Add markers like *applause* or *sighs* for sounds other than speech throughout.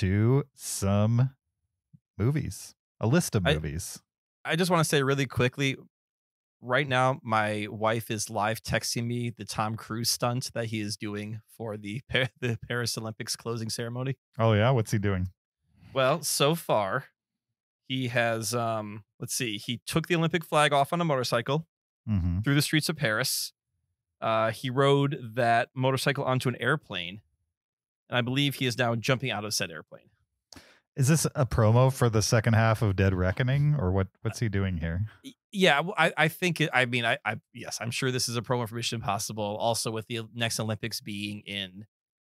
to some movies, a list of I- movies. I just want to say really quickly. Right now, my wife is live texting me the Tom Cruise stunt that he is doing for the *laughs* the Paris Olympics closing ceremony. oh yeah, what's he doing? Well, so far, he has um let's see, he took the Olympic flag off on a motorcycle hmm through the streets of Paris. Uh he rode that motorcycle onto an airplane. And I believe he is now jumping out of said airplane. Is this a promo for the second half of Dead Reckoning, or what? What's he doing here? Yeah, I, I think it, I mean I, I yes, I'm sure this is a promo for Mission Impossible. Also with the next Olympics being in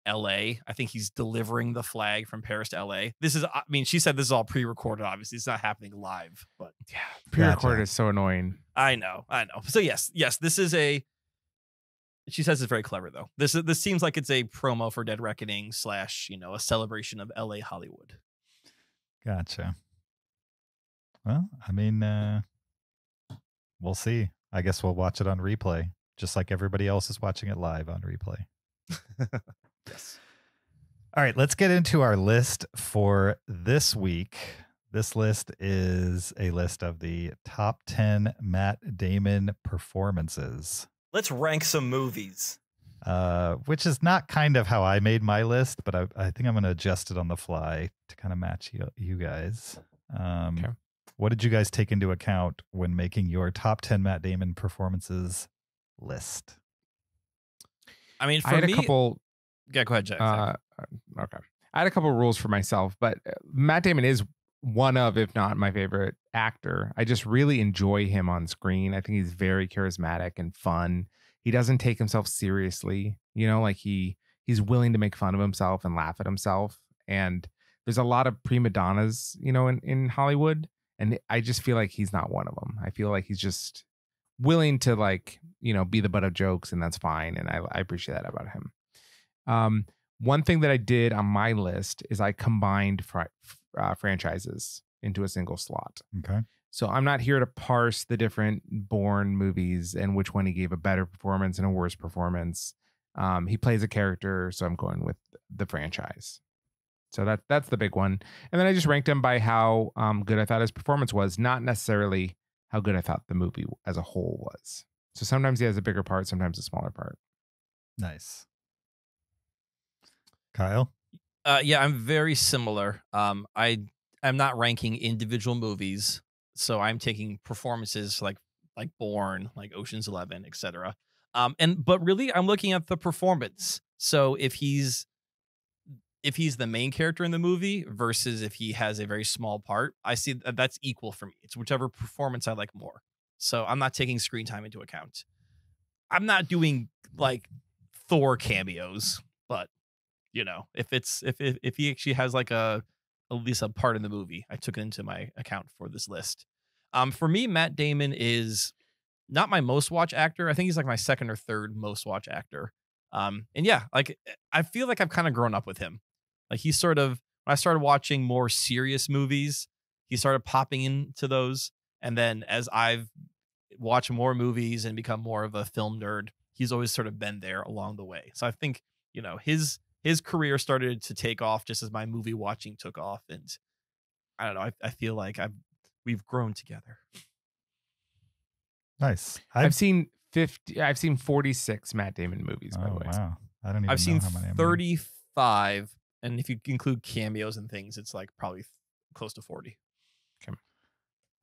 LA. I think he's delivering the flag from Paris to LA. This is I mean, she said this is all pre-recorded, obviously. It's not happening live, but Yeah, pre-recorded Gotcha. is so annoying. I know, I know. So yes, yes, this is a. She says it's very clever though. This this seems like it's a promo for Dead Reckoning slash you know a celebration of L.A. Hollywood. Gotcha. Well, I mean, uh, we'll see. I guess we'll watch it on replay, just like everybody else is watching it live on replay. *laughs* Yes. All right, let's get into our list for this week. This list is a list of the top 10 Matt Damon performances, Let's rank some movies. uh, which is not kind of how I made my list, but I, I think I'm going to adjust it on the fly to kind of match you, you guys. Um, Okay. What did you guys take into account when making your top 10 Matt Damon performances list? I mean, for I had me, a couple. yeah, go ahead, Jack. Uh, okay, I had a couple rules for myself, but uh, Matt Damon is one of, if not my favorite actor. I just really enjoy him on screen. I think he's very charismatic and fun. He doesn't take himself seriously. You know, like he he's willing to make fun of himself and laugh at himself. And there's a lot of prima donnas, you know, in in Hollywood, and I just feel like he's not one of them. I feel like he's just willing to like you know be the butt of jokes, and that's fine. And I I appreciate that about him. Um, one thing that I did on my list is I combined fr- uh, franchises into a single slot. Okay. So I'm not here to parse the different Bourne movies and which one he gave a better performance and a worse performance. Um, he plays a character, so I'm going with the franchise. So that that's the big one. And then I just ranked him by how um, good I thought his performance was, not necessarily how good I thought the movie as a whole was. So sometimes he has a bigger part, sometimes a smaller part. Nice. Kyle? Uh, yeah, I'm very similar. Um, I I'm not ranking individual movies, so I'm taking performances like like Bourne, like Ocean's Eleven, etc. Um, and but really, I'm looking at the performance. So if he's if he's the main character in the movie versus if he has a very small part, I see that that's equal for me. It's whichever performance I like more. So I'm not taking screen time into account. I'm not doing like Thor cameos, but you know, if it's if if, if he actually has like a at least a part in the movie, I took it into my account for this list. Um, for me, Matt Damon is not my most watch actor. I think he's like my second or third most watch actor. Um, and yeah, like I feel like I've kind of grown up with him. Like he's sort of when I started watching more serious movies, he started popping into those. And then as I've watched more movies and become more of a film nerd, he's always sort of been there along the way. So I think, you know, his his career started to take off just as my movie watching took off. And I don't know, I, I feel like I've we've grown together. Nice. I've, seen 50 I've seen 46 Matt Damon movies by oh, the way. wow. I don't even I've seen how many 35, and if you include cameos and things, it's like probably close to 40.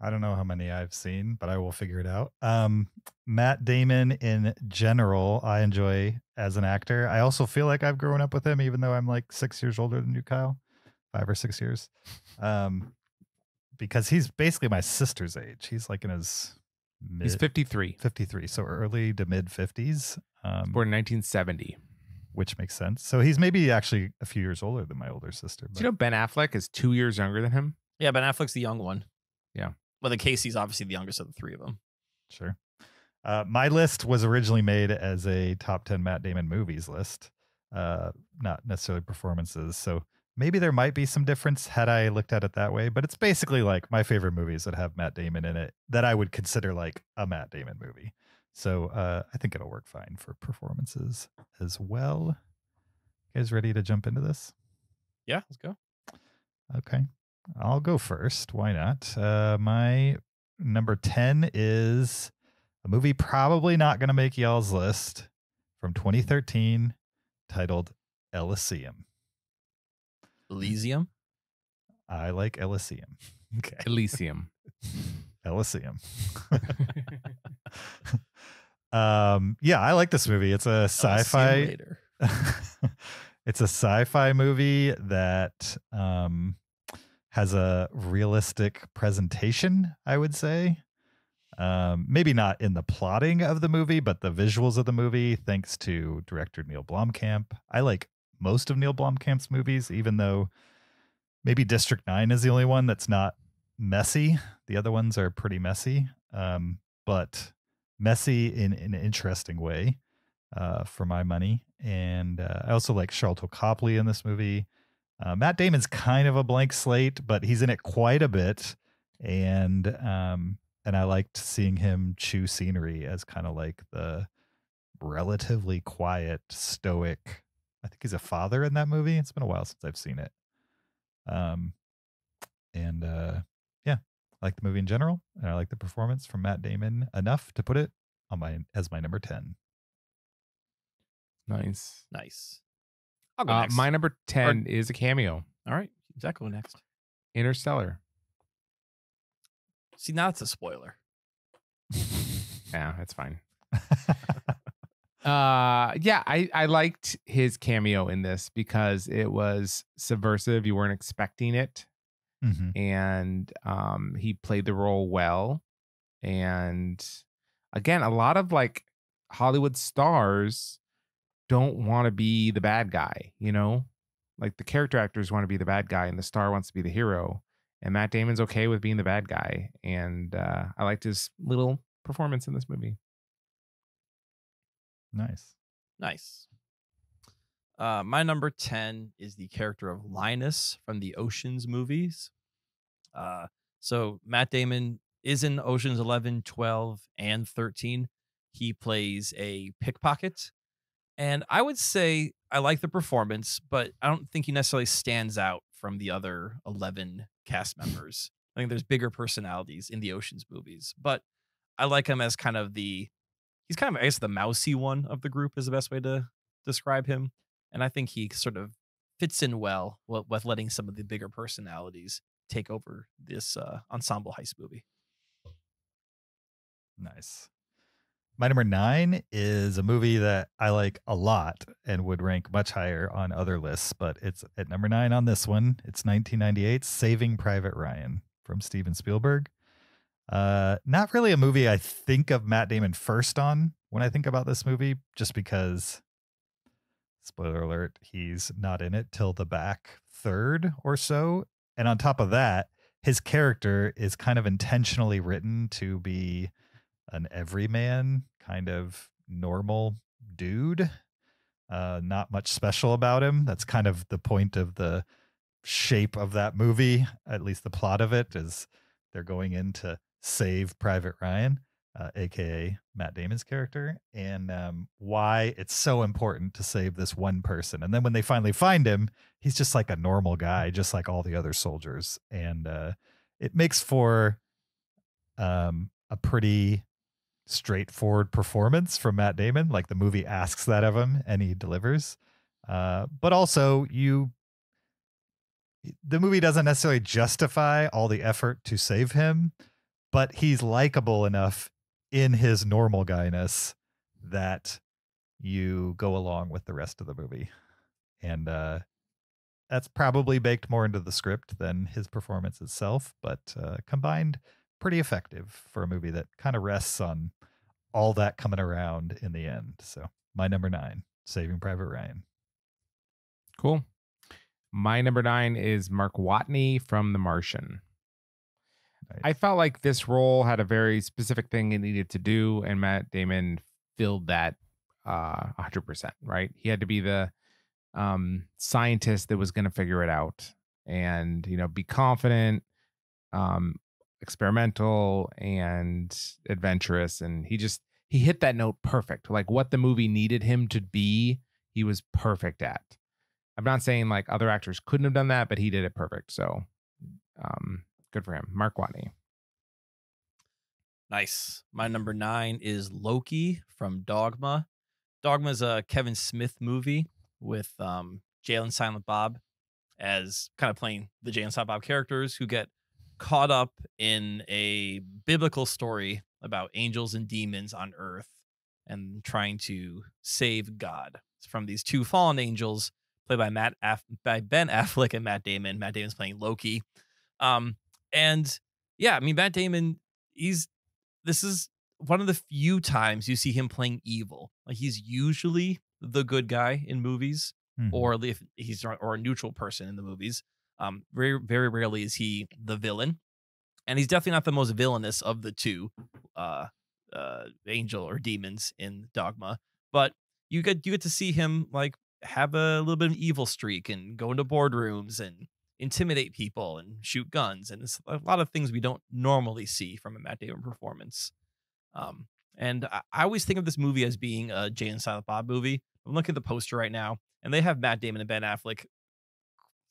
I don't know how many I've seen, but I will figure it out. Um, Matt Damon in general, I enjoy as an actor. I also feel like I've grown up with him, even though I'm like six years older than you, Kyle, five or six years. Um, because he's basically my sister's age. He's like in his mid He's 53. 53, so early to mid 50s, um, Born in 1970. which makes sense. So he's maybe actually a few years older than my older sister. Do you know Ben Affleck is two years younger than him? Yeah, Ben Affleck's the young one. Well, then Casey's obviously the youngest of the three of them. Sure. Uh, my list was originally made as a top 10 Matt Damon movies list, uh, not necessarily performances. So maybe there might be some difference had I looked at it that way, but it's basically like my favorite movies that have Matt Damon in it that I would consider like a Matt Damon movie. So uh, I think it'll work fine for performances as well. You guys ready to jump into this? Yeah, let's go. Okay. I'll go first. Why not? Uh, my number 10 is a movie probably not going to make y'all's list from 2013 titled Elysium. Elysium. I like Elysium. *laughs* Okay. Elysium. *laughs* Elysium. *laughs* um, yeah, I like this movie. It's a sci-fi. It's a sci-fi movie that um, has a realistic presentation. I would say, um, maybe not in the plotting of the movie, but the visuals of the movie. Thanks to director Neill Blomkamp. I like most of Neill Blomkamp's movies, even though maybe District Nine is the only one that's not messy. The other ones are pretty messy, um, but messy in, in an interesting way uh, for my money. And uh, I also like Sharlto Copley in this movie. Uh, Matt Damon's kind of a blank slate, but he's in it quite a bit, and um, and I liked seeing him chew scenery as kind of like the relatively quiet, stoic. I think he's a father in that movie. It's been a while since I've seen it. Um, and uh, yeah, I like the movie in general, and I like the performance from Matt Damon enough to put it on my as my number ten. Nice. Nice. Uh, my number 10 is a cameo. All right. Zach, go next. Interstellar. See, now it's a spoiler. *laughs* Yeah, that's fine. *laughs* Uh yeah, I I liked his cameo in this because it was subversive. You weren't expecting it Mhm. and um he played the role well. And again, a lot of like Hollywood stars don't want to be the bad guy, you know? Like the character actors want to be the bad guy and the star wants to be the hero. And Matt Damon's okay with being the bad guy. And uh I liked his little performance in this movie. Nice. Nice. Uh, my number 10 is the character of Linus from the Oceans movies. Uh, so Matt Damon is in Oceans 11, 12, and 13. He plays a pickpocket. And I would say I like the performance, but I don't think he necessarily stands out from the other 11 cast members. I think there's bigger personalities in the Oceans movies, but I like him as kind of the he's kind of I guess the mousy one of the group is the best way to describe him. And I think he sort of fits in well with, letting some of the bigger personalities take over this uh, ensemble heist movie. Nice. My number nine is a movie that I like a lot and would rank much higher on other lists, but it's at number nine on this one. It's 1998's Saving Private Ryan from Steven Spielberg. Uh, not really a movie I think of Matt Damon first on when I think about this movie, just because, spoiler alert, he's not in it till the back third or so. And on top of that, his character is kind of intentionally written to be an everyman kind of normal dude. Uh, not much special about him. That's kind of the point of the shape of that movie. At least the plot of it is they're going in to save Private Ryan, uh, aka Matt Damon's character, and um, why it's so important to save this one person. And then when they finally find him, he's just like a normal guy, just like all the other soldiers, and uh, it makes for um, a pretty straightforward performance from Matt Damon. Like the movie asks that of him and he delivers. Uh, but also, you, the movie doesn't necessarily justify all the effort to save him, but he's likable enough in his normal guyness that you go along with the rest of the movie. And uh, that's probably baked more into the script than his performance itself, but uh, combined, pretty effective for a movie that kind of rests on all that coming around in the end. So, my number nine, Saving Private Ryan. Cool. My number nine is Mark Watney from The Martian. Nice. I felt like this role had a very specific thing it needed to do, and Matt Damon filled that uh 100%, right? He had to be the um scientist that was going to figure it out and, you know, be confident, um experimental and adventurous and he just he hit that note perfect. Like what the movie needed him to be, he was perfect at. I'm not saying like other actors couldn't have done that, but he did it perfect. So, um, good for him, Mark Watney. Nice. My number nine is Loki from Dogma. Dogma is a Kevin Smith movie with um, Jay and Silent Bob as kind of playing the Jay and Silent Bob characters who get caught up in a biblical story about angels and demons on Earth and trying to save God from these two fallen angels played by Matt Aff- by Ben Affleck and Matt Damon. Matt Damon's playing Loki. Um, and yeah, I mean Matt Damon, he's this is one of the few times you see him playing evil. Like he's usually the good guy in movies, Mhm. or if he's or a neutral person in the movies. Um, very very rarely is he the villain, and he's definitely not the most villainous of the two, uh, uh, angel or demons in Dogma. But you get you get to see him like have a little bit of evil streak and go into boardrooms and intimidate people and shoot guns, and it's a lot of things we don't normally see from a Matt Damon performance. Um, and I, I always think of this movie as being a Jay and Silent Bob movie. I'm looking at the poster right now, and they have Matt Damon and Ben Affleck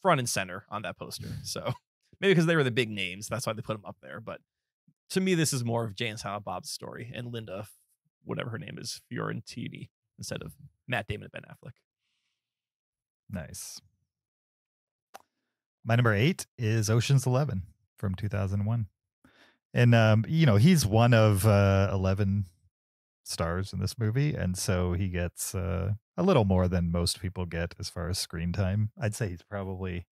front and center on that poster. So maybe because they were the big names, that's why they put them up there. But to me, this is more of Jay and Silent Bob's story, and Linda, whatever her name is, Fiorentini, instead of Matt Damon and Ben Affleck. Nice. My number eight is Ocean's Eleven from 2001. And, um, you know, he's one of uh, 11 stars in this movie. And so he gets uh, a little more than most people get as far as screen time. I'd say he's probably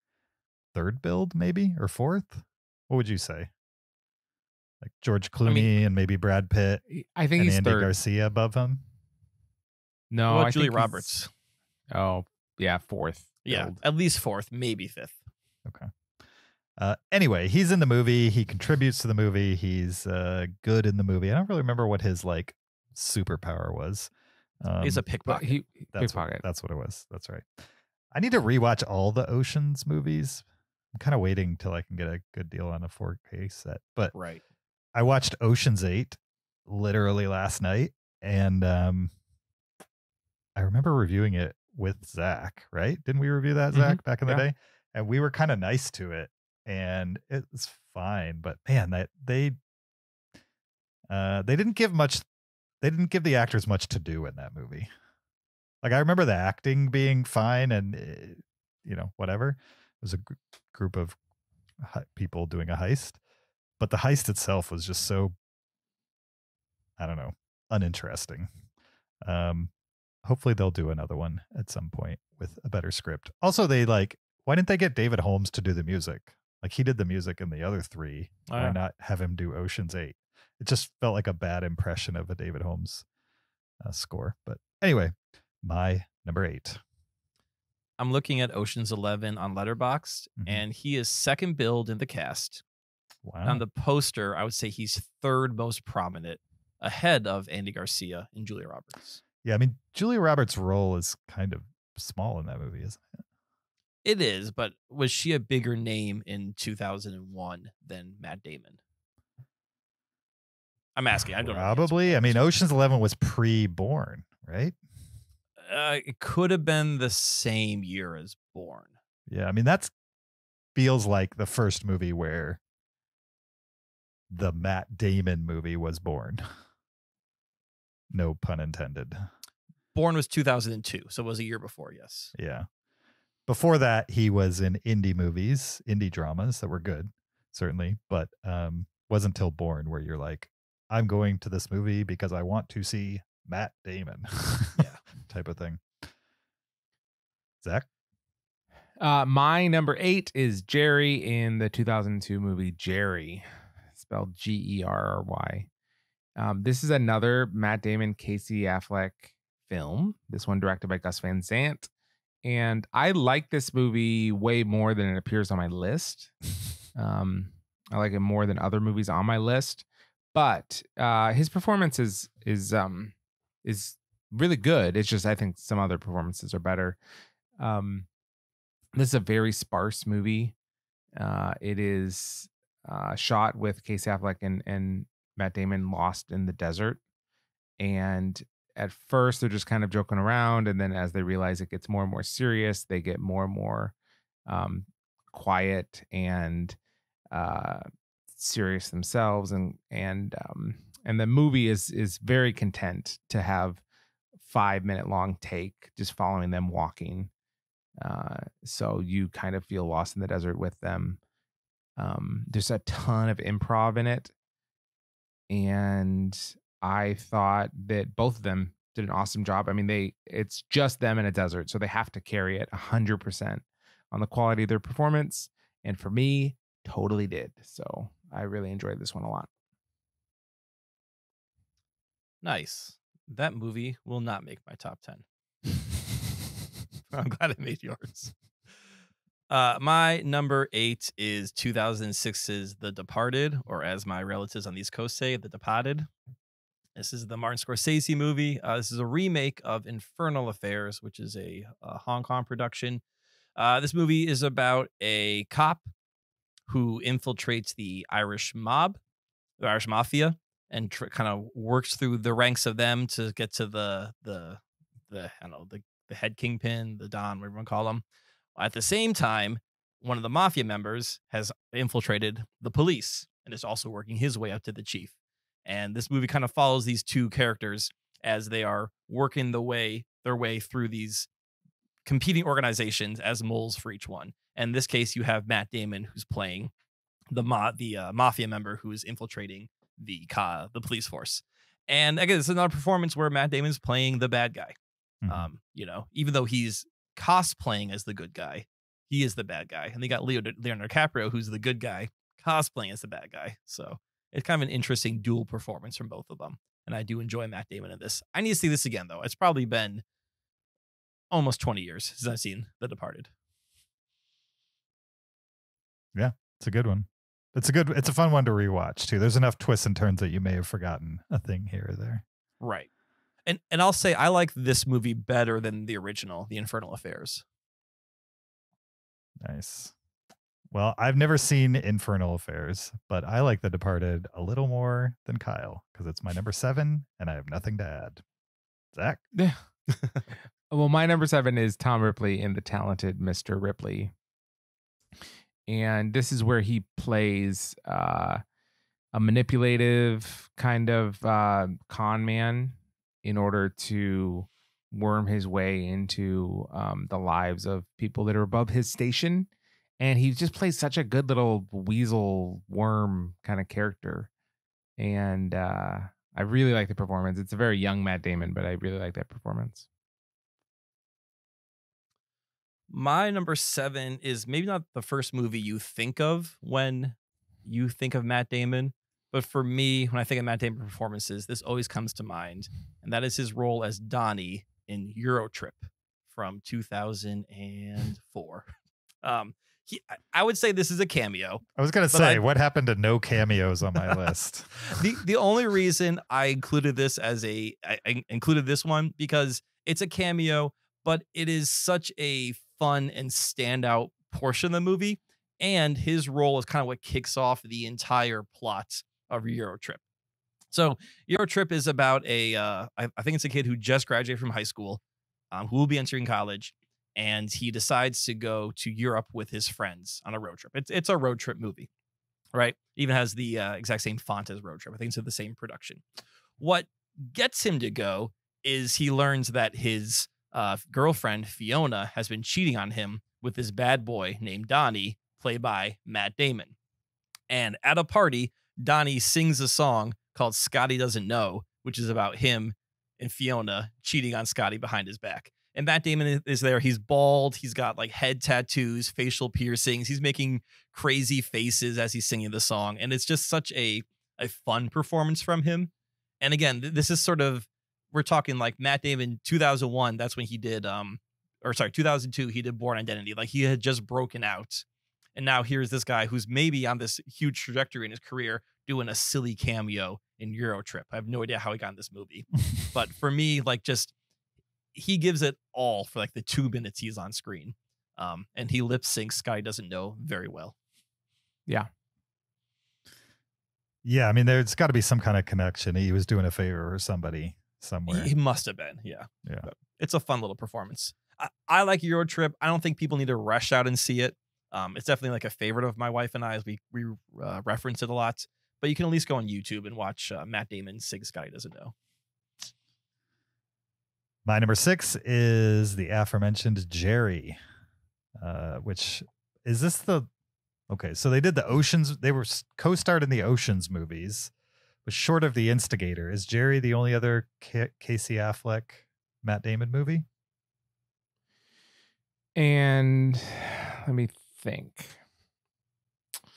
third billed, maybe, or fourth. What would you say? Like George Clooney mean- and maybe Brad Pitt I think and he's Andy third. Garcia above him. No, What about I Julie think he's- Roberts? Oh, yeah, fourth. Yeah, billed. at least fourth, maybe fifth. Uh, anyway, he's in the movie. He contributes to the movie. He's uh, good in the movie. I don't really remember what his like superpower was. Um, He's a pickpocket. he that's what, pickpocket. that's what it was. That's right. I need to rewatch all the Ocean's movies. I'm kind of waiting till I can get a good deal on a 4K set. But right. I watched Ocean's 8 literally last night and um I remember reviewing it with Zach, right? Didn't we review that, Mhm. Zach, back in the Yeah. day? And we were kind of nice to it and it was fine, but man, that they uh they didn't give much they didn't give the actors much to do in that movie. Like I remember the acting being fine and uh, you know, whatever. It was a gr- group of people doing a heist, but the heist itself was just so I don't know, uninteresting. Um hopefully they'll do another one at some point with a better script. Also they like why didn't they get David Holmes to do the music? Like he did the music in the other 3. Oh, why not have him do Ocean's 8? It just felt like a bad impression of a David Holmes uh, score. But anyway, my number 8. I'm looking at Ocean's Eleven on Letterboxd, Mhm. and he is second billed in the cast. Wow. On the poster, I would say he's third most prominent, ahead of Andy Garcia and Julia Roberts. yeah, I mean Julia Roberts' role is kind of small in that movie, isn't it? It is, but was she a bigger name in 2001 than Matt Damon? I'm asking. I don't know the answer to Probably. that I mean. Ocean's Eleven was pre-Bourne, right? Uh, it could have been the same year as Bourne. Yeah, I mean that's feels like the first movie where the Matt Damon movie was born. No pun intended. Bourne was 2002, so it was a year before. Yes. Yeah. Before that, he was in indie movies, indie dramas that were good, certainly, but um wasn't till Bourne where you're like, I'm going to this movie because I want to see Matt Damon. Yeah. *laughs* type of thing. Zach? Uh, my number eight is Jerry in the 2002 movie Jerry, spelled G E R R Y. Um, this is another Matt Damon, Casey Affleck film. This one directed by Gus Van Sant. And I like this movie way more than it appears on my list. *laughs* Um, I like it more than other movies on my list. But uh, his performance is is um, is really good. It's just I think some other performances are better. Um, this is a very sparse movie. Uh, it is uh, shot with Casey Affleck and, and Matt Damon lost in the desert, and at first they're just kind of joking around, and then as they realize it gets more and more serious, they get more and more um, quiet and uh, serious themselves, and and um, and the movie is is very content to have five minute long take just following them walking. Uh, so you kind of feel lost in the desert with them. Um, there's a ton of improv in it, and I thought that both of them did an awesome job. I mean, they it's just them in a desert, so they have to carry it hundred percent on the quality of their performance. And for me, totally did. So I really enjoyed this one a lot. Nice. That movie will not make my top 10. *laughs* I'm glad it made yours. Uh, my number eight is 2006's The Departed, or as my relatives on the East Coast say, The Departed. This is the Martin Scorsese movie. Uh, this is a remake of Infernal Affairs, which is a, a Hong Kong production. Uh, this movie is about a cop who infiltrates the Irish mob, the Irish mafia, and tr- kind of works through the ranks of them to get to the the the I don't know the the head kingpin, the don, whatever you want to call them. At the same time, one of the mafia members has infiltrated the police and is also working his way up to the chief. And this movie kind of follows these two characters as they are working the way their way through these competing organizations as moles for each one. And in this case, you have Matt Damon who's playing the ma- the uh, mafia member who is infiltrating the ca- the police force. And again, it's another performance where Matt Damon's playing the bad guy. Mhm. Um, you know, even though he's cosplaying as the good guy, he is the bad guy. And they got Leo Leonardo DiCaprio, who's the good guy, cosplaying as the bad guy. So it's kind of an interesting dual performance from both of them. And I do enjoy Matt Damon in this. I need to see this again though. It's probably been almost 20 years since I've seen The Departed. Yeah, it's a good one. It's a good. It's a fun one to rewatch too. There's enough twists and turns that you may have forgotten a thing here or there. Right. And and I'll say I like this movie better than the original, The Infernal Affairs. Nice. Well, I've never seen Infernal Affairs, but I like The Departed a little more than Kyle because it's my number seven, and I have nothing to add. Zach, Yeah. *laughs* well, my number seven is Tom Ripley in The Talented Mr. Ripley. And this is where he plays uh, a manipulative kind of uh, con man in order to worm his way into um, the lives of people that are above his station. And he just plays such a good little weasel worm kind of character. And uh, I really like the performance. It's a very young Matt Damon, but I really like that performance. My number seven is maybe not the first movie you think of when you think of Matt Damon, but for me, when I think of Matt Damon performances, this always comes to mind, and that is his role as Donnie in Eurotrip from 2004. *laughs* um, he, I- I would say this is a cameo. I was gonna say I- what happened to no cameos on my list. *laughs* the the only reason I included this as a I, I included this one because it's a cameo, but it is such a fun and standout portion of the movie, and his role is kind of what kicks off the entire plot of Euro Trip. So Euro Trip is about a uh, I, I think it's a kid who just graduated from high school, um, who will be entering college, and he decides to go to Europe with his friends on a road trip. It's it's a road trip movie right? Even has the uh, exact same font as Road Trip. I think it's in the same production. What gets him to go is he learns that his uh, girlfriend Fiona has been cheating on him with this bad boy named Donnie, played by Matt Damon. And at a party, Donnie sings a song called Scotty Doesn't Know, which is about him and Fiona cheating on Scotty behind his back. And Matt Damon is- there. He's bald. He's got like head tattoos, facial piercings. He's making crazy faces as he's singing the song. And it's just such a, a fun performance from him. And again, th- this is sort of, we're talking like Matt Damon 2001. That's when he did, um, or sorry, 2002, he did Bourne Identity. Like he had just broken out. And now here's this guy who's maybe on this huge trajectory in his career doing a silly cameo in Euro Trip. I have no idea how he got in this movie. but for me, like just he gives it all for like the two minutes he's on screen. Um, and he lip syncs Sky doesn't know very well. yeah, yeah, I mean, there's got to be some kind of connection. He was doing a favor for somebody somewhere. He, he must have been, yeah. Yeah. But it's a fun little performance. I, I like Euro Trip. I don't think people need to rush out and see it. Um, it's definitely like a favorite of my wife and I as we we uh, reference it a lot. But you can at least go on YouTube and watch uh, Matt Damon Sig Sky doesn't know. My number six is the aforementioned Jerry, uh, which is this the okay? So they did the Oceans. They were co-starred in the Oceans movies, but short of the Instigator, is Jerry the only other K- Casey Affleck Matt Damon movie? And let me think.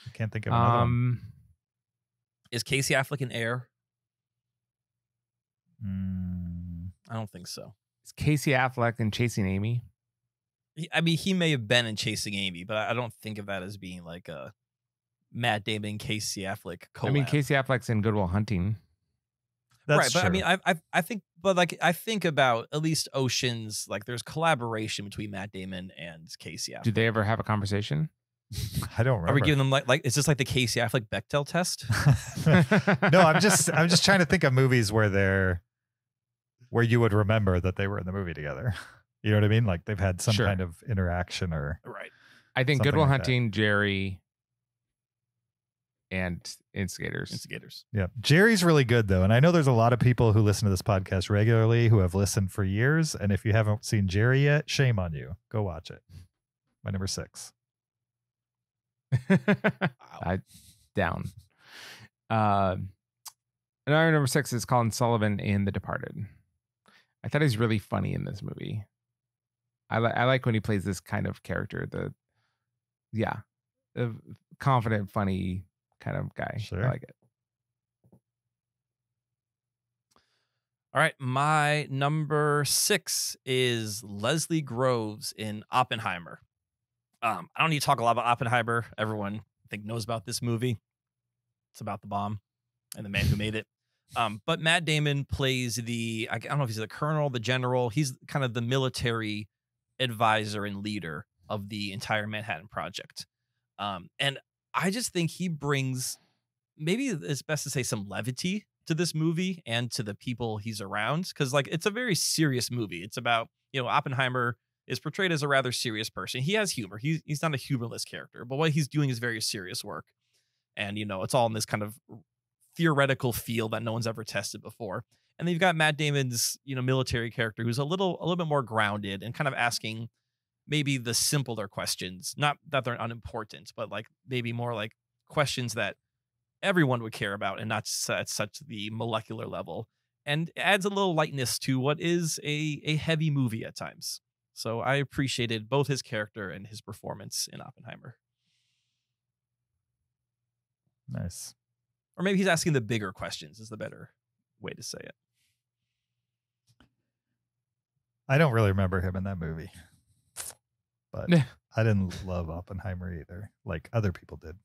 I can't think of another. one. Um, Is Casey Affleck in Air? Mm, I don't think so. is Casey Affleck in Chasing Amy? I mean, he may have been in Chasing Amy, but I don't think of that as being like a Matt Damon Casey Affleck collab. I mean, Casey Affleck's in Good Will Hunting. that's right, but I mean, I, I I think, but like I think about at least Oceans. Like, there's collaboration between Matt Damon and Casey Affleck. Did they ever have a conversation? *laughs* I don't remember. Are we giving them like like is this like the Casey Affleck Bechdel test? *laughs* *laughs* no, I'm just I'm just trying to think of movies where they're where you would remember that they were in the movie together. You know what I mean? Like they've had some Sure. kind of interaction or right. I think Something Goodwill like that. Hunting, Jerry, and Instigators. Instigators. yeah. Jerry's really good though, and I know there's a lot of people who listen to this podcast regularly who have listened for years. And if you haven't seen Jerry yet, shame on you. Go watch it. My number six. I down. Um, and our number six is Colin Sullivan in The Departed. I thought he's really funny in this movie. I like I like when he plays this kind of character. The yeah, the confident, funny kind of guy. Sure. I like it. All right, my number six is Leslie Groves in Oppenheimer. Um, I don't need to talk a lot about Oppenheimer. Everyone I think knows about this movie. It's about the bomb and the man who made it. Um, but Matt Damon plays the I don't know if he's the colonel, the general. He's kind of the military advisor and leader of the entire Manhattan Project. Um, and I just think he brings maybe it's best to say some levity to this movie and to the people he's around because like it's a very serious movie. It's about you know oppenheimer is portrayed as a rather serious person. He has humor. He's, he's not a humorless character but what he's doing is very serious work. And you know it's all in this kind of theoretical field that no one's ever tested before. And then you've got matt damon's you know military character who's a little a little bit more grounded and kind of asking maybe the simpler questions not that they're unimportant but like maybe more like questions that everyone would care about and not at such the molecular level and adds a little lightness to what is a, a heavy movie at times. So i appreciated both his character and his performance in oppenheimer. Nice. or maybe he's asking the bigger questions is the better way to say it. I don't really remember him in that movie, but I didn't love Oppenheimer either, like other people did.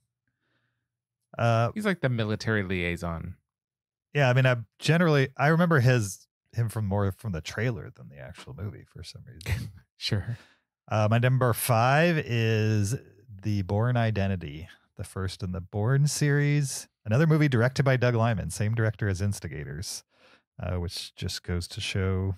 Uh, He's like the military liaison. yeah, I mean, I generally I remember his him from more from the trailer than the actual movie for some reason. *laughs* Sure. uh, my number five is the Bourne Identity, the first in the Bourne series, another movie directed by Doug Liman, same director as Instigators, uh, which just goes to show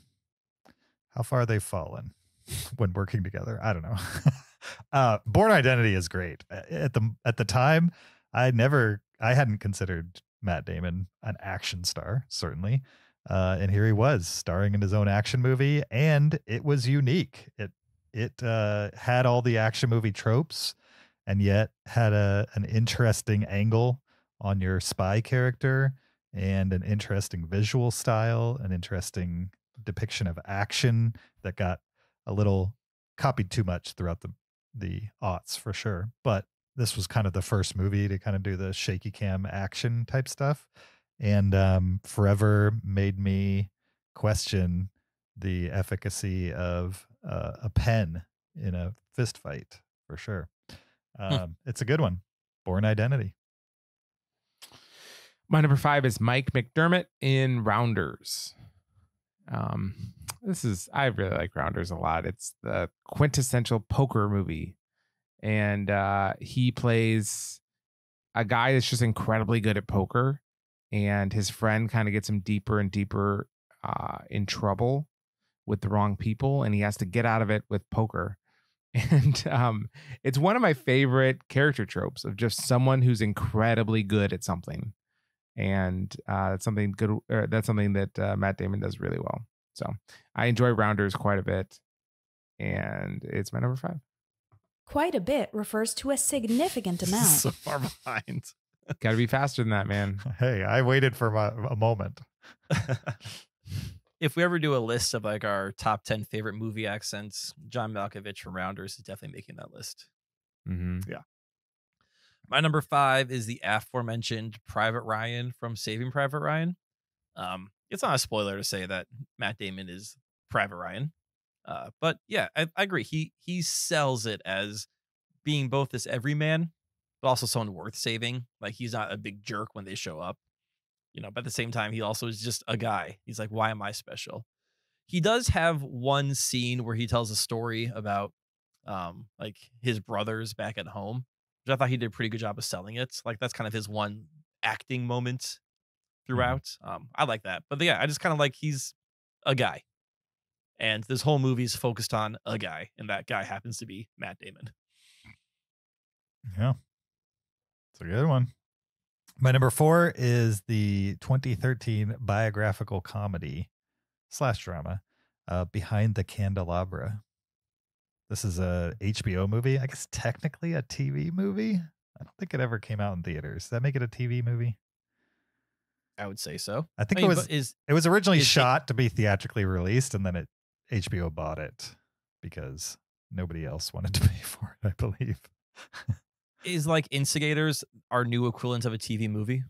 how far they've fallen *laughs* when working together. I don't know. *laughs* uh, Bourne Identity is great. At the at the time, I never I hadn't considered Matt Damon an action star, certainly. Uh, and here he was starring in his own action movie, and it was unique. It it uh, had all the action movie tropes, and yet had a an interesting angle on your spy character, and an interesting visual style, an interesting depiction of action that got a little copied too much throughout the the aughts for sure. But this was kind of the first movie to kind of do the shaky cam action type stuff, and um, forever made me question the efficacy of uh, a pen in a fist fight for sure. Um, It's a good one. Bourne Identity. My number five is Mike McDermott in Rounders. Um, this is I really like Rounders a lot. It's the quintessential poker movie, and uh, he plays a guy that's just incredibly good at poker, and his friend kind of gets him deeper and deeper uh, in trouble with the wrong people, and he has to get out of it with poker. *laughs* And um, it's one of my favorite character tropes of just someone who's incredibly good at something, and uh, that's something good. Or that's something that uh, Matt Damon does really well. So I enjoy Rounders quite a bit, and it's my number five. Quite a bit refers to a significant *laughs* amount. so far behind. *laughs* Got to be faster than that, man. Hey, I waited for my, a moment. *laughs* if we ever do a list of like our top 10 favorite movie accents, John Malkovich from Rounders is definitely making that list. Mm-hmm. Yeah. My number five is the aforementioned Private Ryan from Saving Private Ryan. Um, it's not a spoiler to say that Matt Damon is Private Ryan. Uh, but yeah, I, I agree. He he sells it as being both this everyman, but also someone worth saving. Like he's not a big jerk when they show up, you know. But at the same time, he also is just a guy. He's like, why am I special? He does have one scene where he tells a story about um like his brothers back at home which I thought he did a pretty good job of selling it. Like that's kind of his one acting moment throughout. Um, I like that. But yeah, I just kind of like he's a guy. And this whole movie is focused on a guy, and that guy happens to be Matt Damon. Yeah. It's a good one. My number four is the 2013 biographical comedy slash drama, uh, Behind the Candelabra. This is a HBO movie. I guess technically a TV movie. I don't think it ever came out in theaters. Does that make it a TV movie? I would say so. I think I mean, it was is it was originally is it- shot to be theatrically released and then it HBO bought it because nobody else wanted to *laughs* pay for it, I believe. is like Instigators our new equivalent of a TV movie?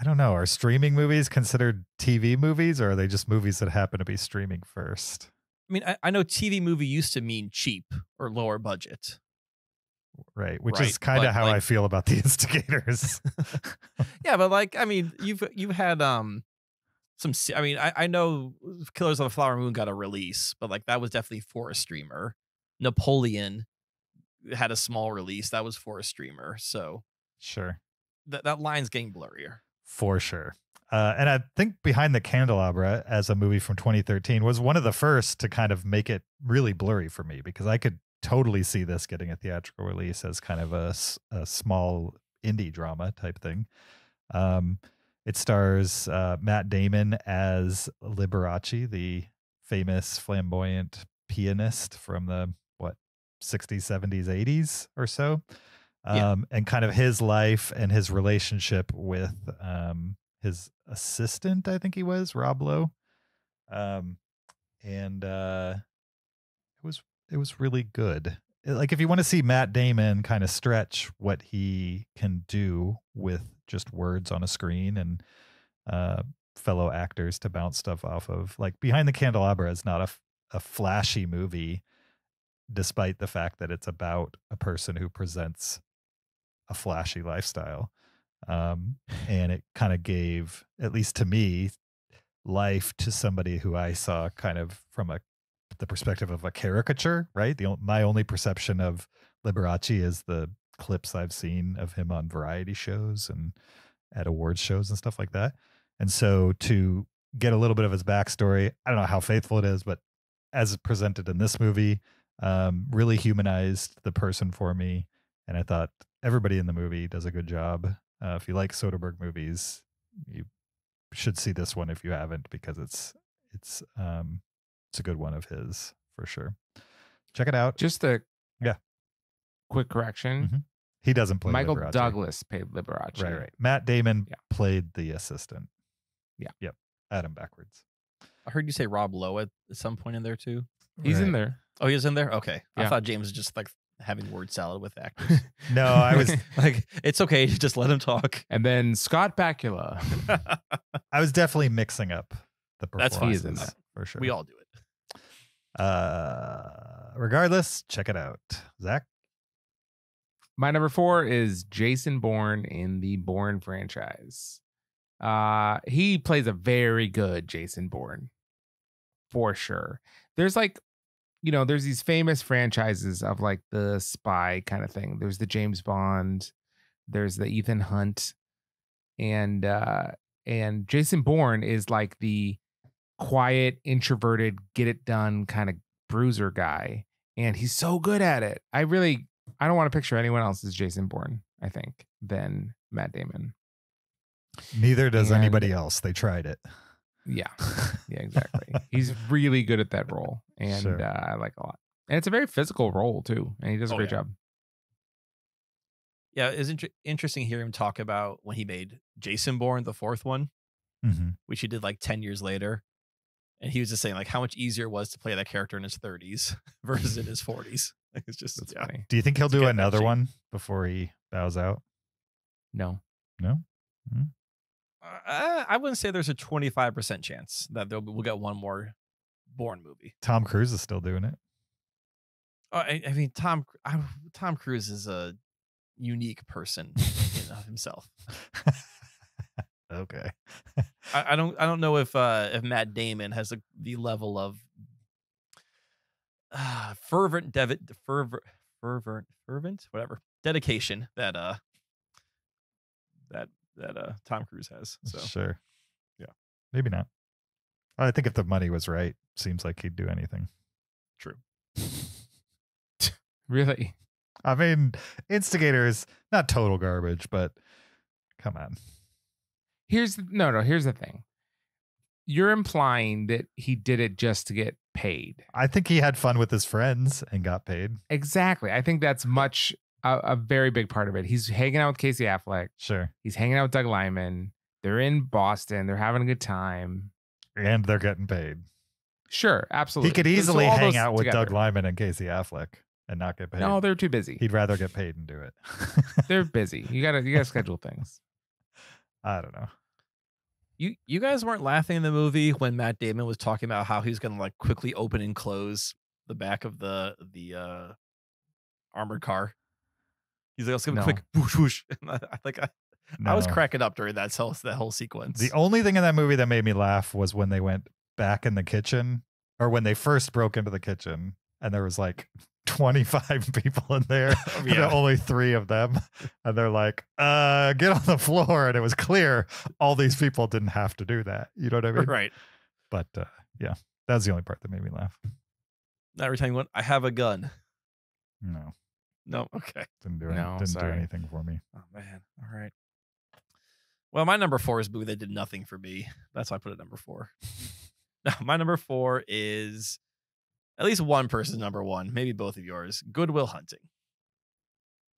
I don't know. Are streaming movies considered TV movies or are they just movies that happen to be streaming first? I mean, I, I know TV movie used to mean cheap or lower budget. Right. Which Right, is kind of how I feel about the *laughs* instigators. *laughs* yeah, but like I mean, you've you've had um some. I mean, I I know Killers of the Flower Moon got a release, but like that was definitely for a streamer. Napoleon had a small release that was for a streamer, so sure. that that line's getting blurrier. For sure. Uh, and I think Behind the Candelabra as a movie from 2013 was one of the first to kind of make it really blurry for me because I could totally see this getting a theatrical release as kind of a, a small indie drama type thing. Um, it stars uh, Matt Damon as Liberace, the famous flamboyant pianist from the what 60s, 70s, 80s or so. Yeah. Um, and kind of his life and his relationship with um, his assistant, I think he was Rob Lowe. Um, and uh, it was really good. Like if you want to see Matt Damon kind of stretch what he can do with just words on a screen and uh, fellow actors to bounce stuff off of, like Behind the Candelabra is not a a flashy movie, despite the fact that it's about a person who presents a flashy lifestyle. Um, and it kind of gave, at least to me, life to somebody who I saw kind of from a the perspective of a caricature, right? The my only perception of Liberace is the clips I've seen of him on variety shows and at awards shows and stuff like that. And so to get a little bit of his backstory, I don't know how faithful it is, but as presented in this movie, um, really humanized the person for me. And I thought everybody in the movie does a good job. Uh, if you like Soderbergh movies, you should see this one if you haven't because it's it's um it's a good one of his for sure. Check it out. Just a Yeah. quick correction. Mhm. He doesn't play Michael Liberace. Douglas played Liberace. Right, right. Matt Damon Yeah. played the assistant. Yeah. Yep. Adam backwards. I heard you say Rob Lowe at some point in there too. He's in there. Oh, he's in there. Okay, I thought James was just like having word salad with actors. *laughs* No, I was *laughs* like it's okay, *laughs* just let him talk. and then Scott Bakula. I was definitely mixing up the That's performances fine. He is in that. for sure. We all do it. Uh regardless, check it out. Zach? My number four is Jason Bourne in the Bourne franchise. Uh, he plays a very good Jason Bourne, for sure. There's like, you know, there's these famous franchises of like the spy kind of thing. There's the James Bond, there's the Ethan Hunt, and uh, and Jason Bourne is like the quiet, introverted, get it done kind of bruiser guy. And he's so good at it. I really, I don't want to picture anyone else as Jason Bourne, I think, than Matt Damon. Neither does And- anybody else. They tried it. Yeah. *laughs* Yeah, exactly. he's really good at that role. And Sure. uh, I like a lot. And it's a very physical role, too. And he does a Oh, great yeah. job. Yeah, it's inter- interesting to hear him talk about when he made Jason Bourne, the fourth one, Mhm. which he did like 10 years later. And he was just saying like how much easier it was to play that character in his 30s *laughs* versus in his 40s. Like, *laughs* It's just That's yeah. funny. Do you think he'll It's do another one before he bows out? No. No. Uh, I wouldn't say there's a 25% chance that they'll, we'll get one more Bourne movie. Tom Cruise is still doing it. Uh, I, I mean, Tom I, Tom Cruise is a unique person in of himself. *laughs* okay. I, I don't I don't know if uh, if Matt Damon has the, the level of uh, fervent dev- fervent fervent fervent whatever dedication that uh that that uh Tom Cruise has. So Sure. Yeah. Maybe not. I think if the money was right, seems like he'd do anything. true. *laughs* Really? I mean, instigators not total garbage, but come on. Here's the, no, no. Here's the thing. You're implying that he did it just to get paid. I think he had fun with his friends and got paid. Exactly. I think that's much a, a very big part of it. He's hanging out with Casey Affleck. Sure. He's hanging out with Doug Liman. They're in Boston. They're having a good time. And they're getting paid. Sure, absolutely. He could easily all hang out with Doug together. Liman and Casey Affleck and not get paid. No, they're too busy. He'd rather get paid and do it. They're *laughs* busy. You gotta you gotta schedule things. I don't know. You you guys weren't laughing in the movie when Matt Damon was talking about how he's gonna like quickly open and close the back of the the uh armored car. He's like, let's give a quick whoosh whoosh. *laughs* I, I think I, I was cracking up during that whole that whole sequence. The only thing in that movie that made me laugh was when they went back in the kitchen or when they first broke into the kitchen and there was like 25 *laughs* people in there *laughs* and Yeah. only three of them and they're like uh get on the floor and it was clear all these people didn't have to do that you know what i mean right. but uh yeah that's the only part that made me laugh Not every time you went, I have a gun. no No, okay. didn't do, any, No, didn't do anything for me Oh man. All right. Well, my number four is a They did nothing for me. That's why I put it number four. *laughs* now, my number four is at least one person's number one, maybe both of yours. Good Will Hunting.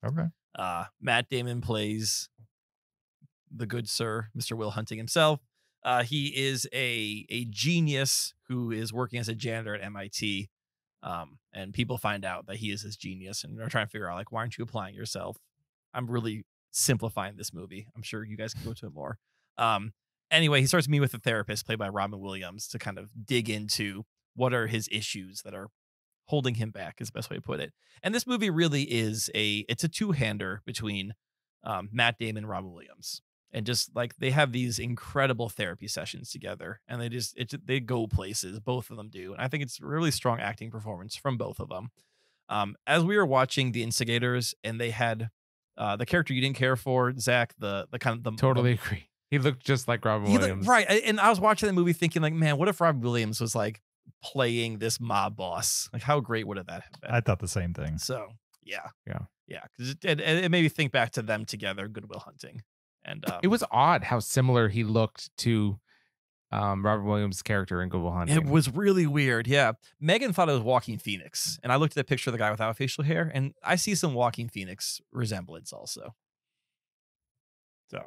okay Uh, Matt Damon plays the good sir, Mr. Will Hunting himself. Uh, he is a a genius who is working as a janitor at MIT. Um, and people find out that he is his genius, and they're trying to figure out like, why aren't you applying yourself? I'm really simplifying this movie. I'm sure you guys can go to it more. Um, anyway, he starts meeting with a therapist played by Robin Williams to kind of dig into what are his issues that are holding him back is the best way to put it. And this movie really is a it's a two-hander between um, Matt Damon and Robin Williams. And just like they have these incredible therapy sessions together and they just it they go places both of them do. And I think it's really strong acting performance from both of them. Um, as we were watching The Instigators and they had uh, the character you didn't care for, Zach, the the kind of the Totally *laughs* agree. He looked just like Robin he looked- Williams. right. And I was watching that movie thinking, like, man, what if Rob Williams was like playing this mob boss? Like, how great would have that have been? i thought the same thing so, yeah. Yeah. Yeah. Because it, it, it made me think back to them together, Good Will Hunting. And um, It was odd how similar he looked to um, Robert Williams' character in Good Will Hunting. It was really weird. Yeah. Megan thought it was Joaquin Phoenix. And I looked at the picture of the guy without facial hair, and I see some Joaquin Phoenix resemblance also. So,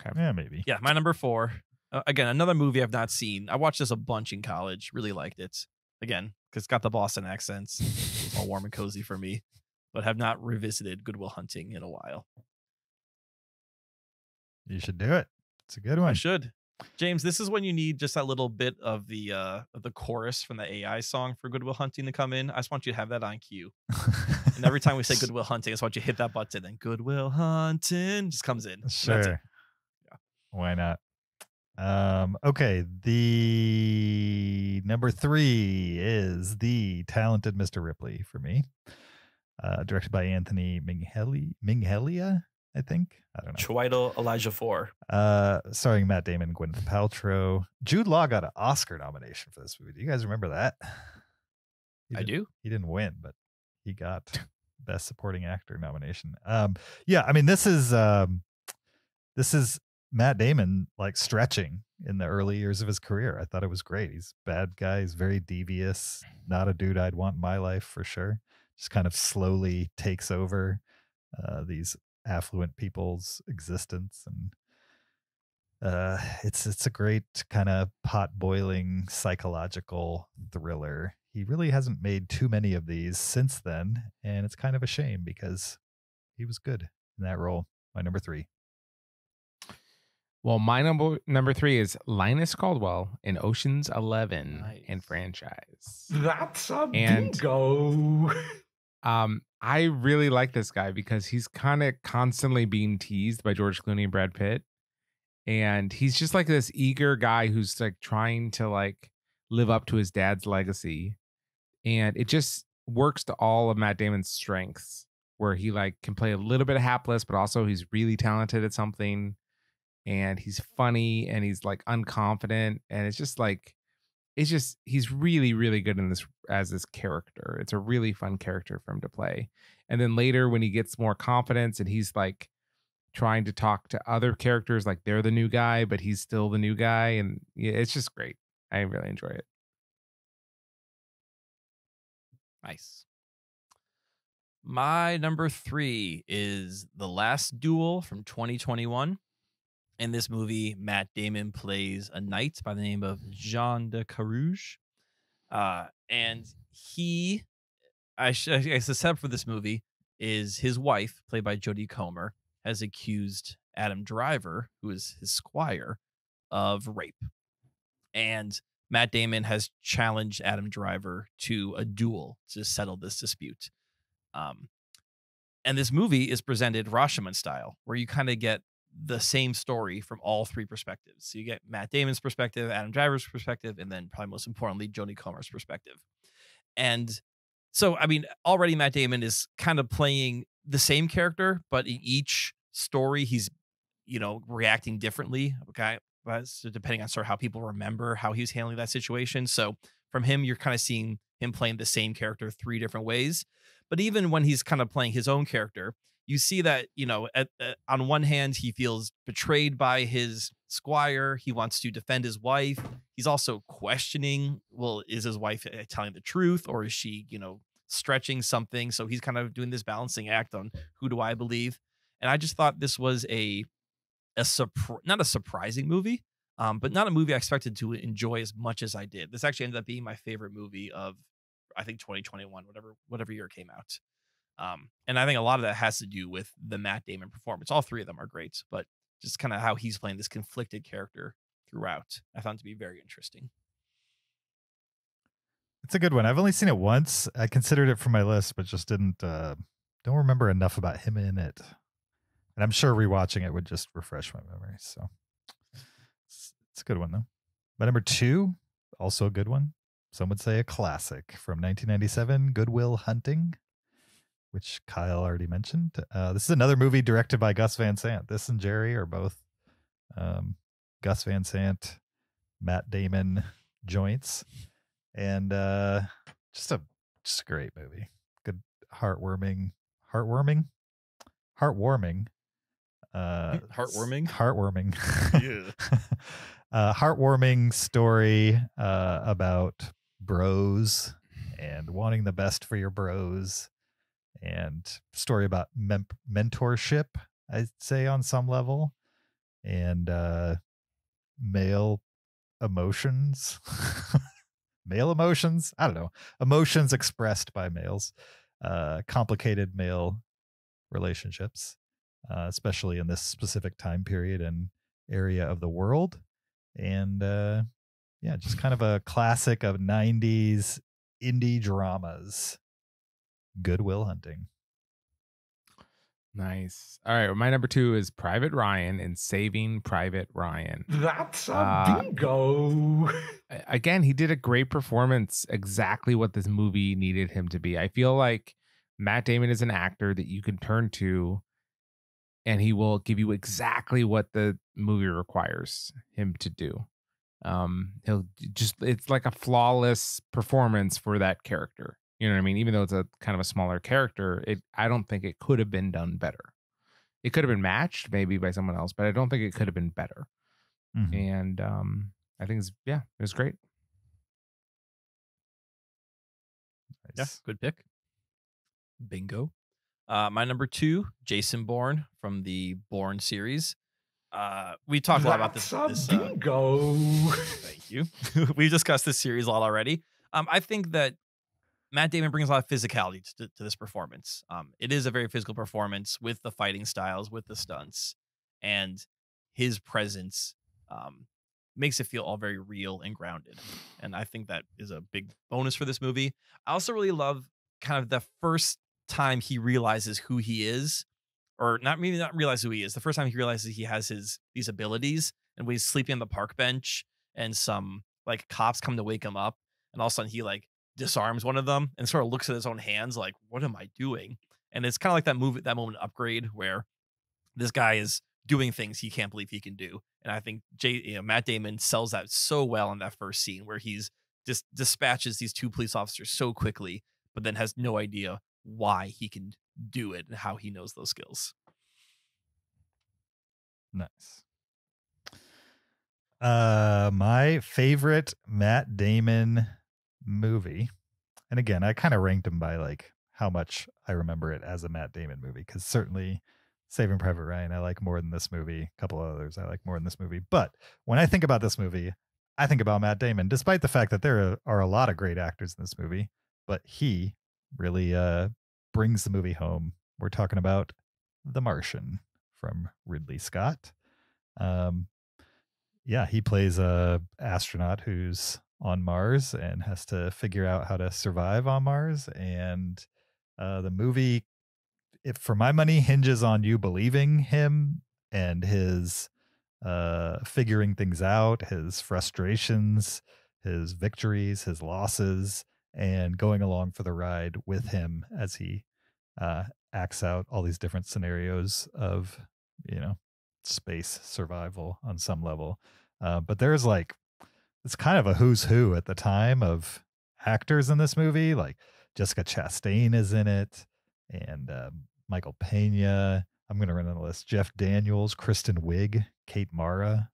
okay. yeah maybe yeah, my number four. Uh, again, another movie I've not seen. I watched this a bunch in college. Really liked it. Again, because it's got the Boston accents. It's *laughs* all warm and cozy for me, but have not revisited Good Will Hunting in a while. you should do it it's a good one. I should. James, this is when you need just that little bit of the uh of the chorus from the AI song for Good Will Hunting to come in. I just want you to have that on cue. And every time we say Good Will *laughs* Hunting, I just want you to hit that button and Good Will Hunting just comes in. Sure. Why not? Um, okay. The number three is the talented Mr. Ripley for me. Uh, directed by Anthony Minghella. Minghelia. I think. I don't know. Chiwetel Ejiofor. Uh, starring Matt Damon, Gwyneth Paltrow. Jude Law got an Oscar nomination for this movie. Do you guys remember that? I do. He didn't win, but he got best supporting actor nomination. Um, yeah, I mean this is um, this is Matt Damon like stretching in the early years of his career. I thought it was great. He's bad guy. He's very devious. Not a dude I'd want in my life for sure. Just kind of slowly takes over uh, these affluent people's existence and uh it's it's a great kind of pot boiling psychological thriller he really hasn't made too many of these since then and it's kind of a shame because he was good in that role my number three Well, my number number three is Linus Caldwell in Ocean's Eleven and franchise. That's a And- bingo. *laughs* Um, I really like this guy because he's kind of constantly being teased by George Clooney and Brad Pitt. And he's just like this eager guy who's like trying to like live up to his dad's legacy. And it just works to all of Matt Damon's strengths, where he like can play a little bit of hapless, but also he's really talented at something. And he's funny and he's like unconfident. And it's just like it's just he's really really good in this as this character it's a really fun character for him to play and then later when he gets more confidence and he's like trying to talk to other characters like they're the new guy but he's still the new guy and yeah, it's just great i really enjoy it Nice. My number three is The Last Duel from 2021. In this movie, Matt Damon plays a knight by the name of Jean de Carouge. Uh, and he, I, sh- I guess the setup for this movie is his wife, played by Jodie Comer, has accused Adam Driver, who is his squire, of rape. And Matt Damon has challenged Adam Driver to a duel to settle this dispute. Um, and this movie is presented Rashomon style, where you kind of get the same story from all three perspectives. So you get Matt Damon's perspective, Adam Driver's perspective, and then probably most importantly, Jodie Comer's perspective. And so, I mean, already Matt Damon is kind of playing the same character, but in each story, he's, you know, reacting differently. Okay. But so depending on sort of how people remember how he was handling that situation. So from him, you're kind of seeing him playing the same character three different ways. But even when he's kind of playing his own character, you see that you know at, uh, on one hand he feels betrayed by his squire he wants to defend his wife he's also questioning well is his wife uh, telling the truth or is she you know stretching something? So he's kind of doing this balancing act on who do i believe? And i just thought this was a a surpri- not a surprising movie um, but not a movie i expected to enjoy as much as i did. This actually ended up being my favorite movie of i think 2021 whatever whatever year came out um, and I think a lot of that has to do with the Matt Damon performance. All three of them are great, but just kind of how he's playing this conflicted character throughout, I found to be very interesting. It's a good one. I've only seen it once. I considered it for my list, but just didn't uh don't remember enough about him in it. And I'm sure rewatching it would just refresh my memory. So it's, it's a good one though. My number two, also a good one. Some would say a classic from 1997, Good Will Hunting, which Kyle already mentioned. Uh, this is another movie directed by Gus Van Sant. This and Gerry are both um, Gus Van Sant, Matt Damon *laughs* joints and uh just a just a great movie good heartwarming heartwarming heartwarming uh *laughs* Heartwarming? heartwarming Yeah. *laughs* uh heartwarming story uh about bros and wanting the best for your bros and story about mem- mentorship i'd say on some level and uh male emotions. *laughs* Male emotions? I don't know. Emotions expressed by males uh complicated male relationships uh, especially in this specific time period and area of the world and uh yeah just kind of a classic of 90s indie dramas good will hunting nice all right well, my number two is private ryan in saving private ryan That's a Uh, bingo. *laughs* again, he did a great performance, exactly what this movie needed him to be. I feel like Matt Damon is an actor that you can turn to and he will give you exactly what the movie requires him to do. Um, he'll just it's like a flawless performance for that character. You know what I mean? Even though it's a kind of a smaller character, it I don't think it could have been done better. It could have been matched maybe by someone else, but I don't think it could have been better. Mhm. And um, I think it's yeah, it was great. Yeah, good pick. Bingo. Uh, my number two, Jason Bourne from the Bourne series. Uh, we *laughs* talked a lot about this. This uh, bingo. Thank you. *laughs* We've discussed this series a lot already. Um, I think that Matt Damon brings a lot of physicality to, to this performance. Um, it is a very physical performance with the fighting styles, with the stunts, and his presence um, makes it feel all very real and grounded. And I think that is a big bonus for this movie. I also really love kind of the first time he realizes who he is, or not maybe not realize who he is. The first time he realizes he has his these abilities, and when he's sleeping on the park bench, and some like cops come to wake him up, and all of a sudden he like disarms one of them and sort of looks at his own hands like, "What am I doing?" And it's kind of like that movie, that moment upgrade where this guy is doing things he can't believe he can do. And I think Jay, you know, Matt Damon sells that so well in that first scene where he's just dispatches these two police officers so quickly, but then has no idea why he can do it and how he knows those skills. Nice. Uh, my favorite Matt Damon movie, and again, I kind of ranked him by like how much I remember it as a Matt Damon movie, because certainly Saving Private Ryan I like more than this movie. A couple others I like more than this movie. But when I think about this movie, I think about Matt Damon, despite the fact that there are, are a lot of great actors in this movie, but he really uh brings the movie home. We're talking about The Martian from Ridley Scott. Um, yeah, he plays a astronaut who's on Mars and has to figure out how to survive on Mars. And uh, the movie, if for my money, hinges on you believing him and his uh, figuring things out, his frustrations, his victories, his losses, and going along for the ride with him as he uh, acts out all these different scenarios of, you know, space survival on some level. Uh, but there's like, it's kind of a who's who at the time of actors in this movie. Like Jessica Chastain is in it, and uh, Michael Pena. I'm going to run on the list. Jeff Daniels, Kristen Wiig, Kate Mara,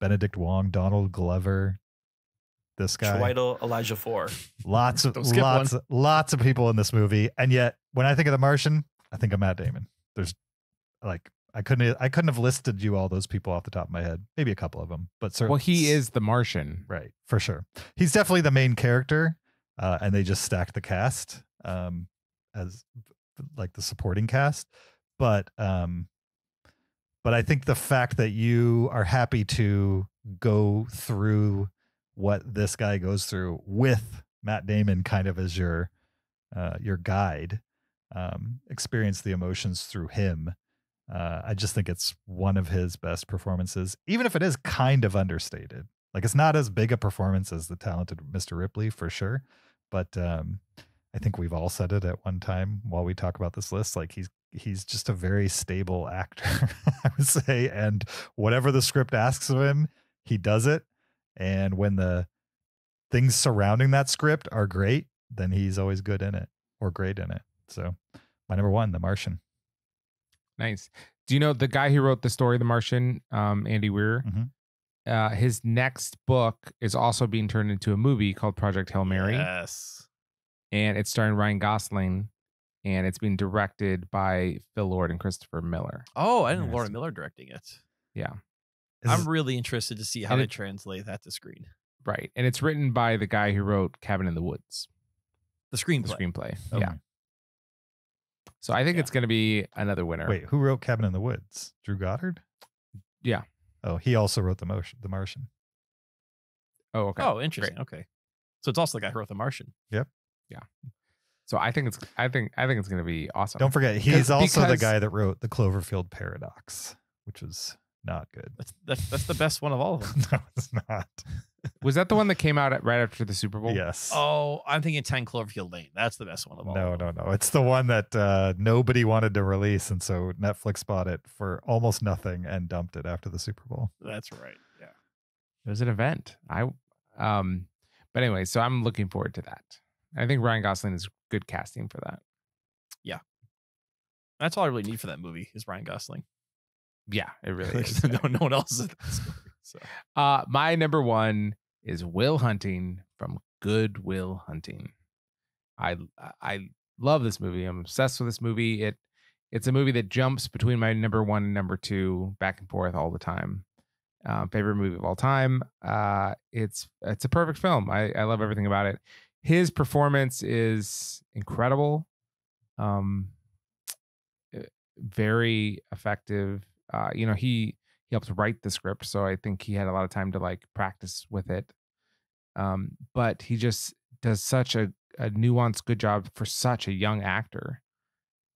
Benedict Wong, Donald Glover. This guy. Chiwetel, Elijah Four. Lots of lots of, lots of people in this movie, and yet when I think of The Martian, I think of Matt Damon. There's like I couldn't I couldn't have listed you all those people off the top of my head. Maybe a couple of them, but certainly Well, he is the Martian. right for sure. He's definitely the main character, uh, and they just stacked the cast um, as like the supporting cast. But um, but I think the fact that you are happy to go through what this guy goes through with Matt Damon kind of as your uh, your guide, um, experience the emotions through him. Uh, I just think it's one of his best performances, even if it is kind of understated. Like it's not as big a performance as the talented Mr. Ripley for sure, but um, I think we've all said it at one time while we talk about this list. Like he's he's just a very stable actor, *laughs* I would say, and whatever the script asks of him, he does it. And when the things surrounding that script are great, then he's always good in it or great in it. So my number one, The Martian. Nice. Do you know the guy who wrote the story, The Martian, um, Andy Weir? Mhm. Uh, his next book is also being turned into a movie called Project Hail Mary, Yes. and it's starring Ryan Gosling, and it's being directed by Phil Lord and Christopher Miller. Oh, I didn't know Yes. Laura Miller directing it. Yeah, Is- I'm really interested to see how they it- translate that to screen. right. And it's written by the guy who wrote Cabin in the Woods, The screenplay. the screenplay. screenplay. Okay. Yeah. So I think Yeah. it's going to be another winner. Wait, who wrote Cabin in the Woods? Drew Goddard? Yeah. Oh, he also wrote The Motion, The Martian. Oh, okay. Oh, interesting. Okay. So it's also the guy who wrote The Martian. Yep. Yeah. So I think it's I think I think it's going to be awesome. Don't forget, he's Because- also the guy that wrote The Cloverfield Paradox, which was not good. That's that's, that's the best one of all of them. *laughs* no, it's not. Was that the one that came out at, right after the Super Bowl? Yes. Oh, I'm thinking 10 Cloverfield Lane. That's the best one of all. No, no, no. It's the one that uh, nobody wanted to release, and so Netflix bought it for almost nothing and dumped it after the Super Bowl. That's right. Yeah. It was an event. I um but anyway, so I'm looking forward to that. I think Ryan Gosling is good casting for that. Yeah. That's all I really need for that movie is Ryan Gosling. Yeah, it really *laughs* is. no, no one else is in that story. So. Uh my number 1 is Will Hunting from Good Will Hunting. I I love this movie. I'm obsessed with this movie. It it's a movie that jumps between my number 1 and number 2 back and forth all the time. Uh, favorite movie of all time. Uh, it's it's a perfect film. I, I love everything about it. His performance is incredible. Um, eh, very effective. Uh, you know, he he helped write the script, so I think he had a lot of time to like practice with it. Um, but he just does such a, a nuanced, good job for such a young actor.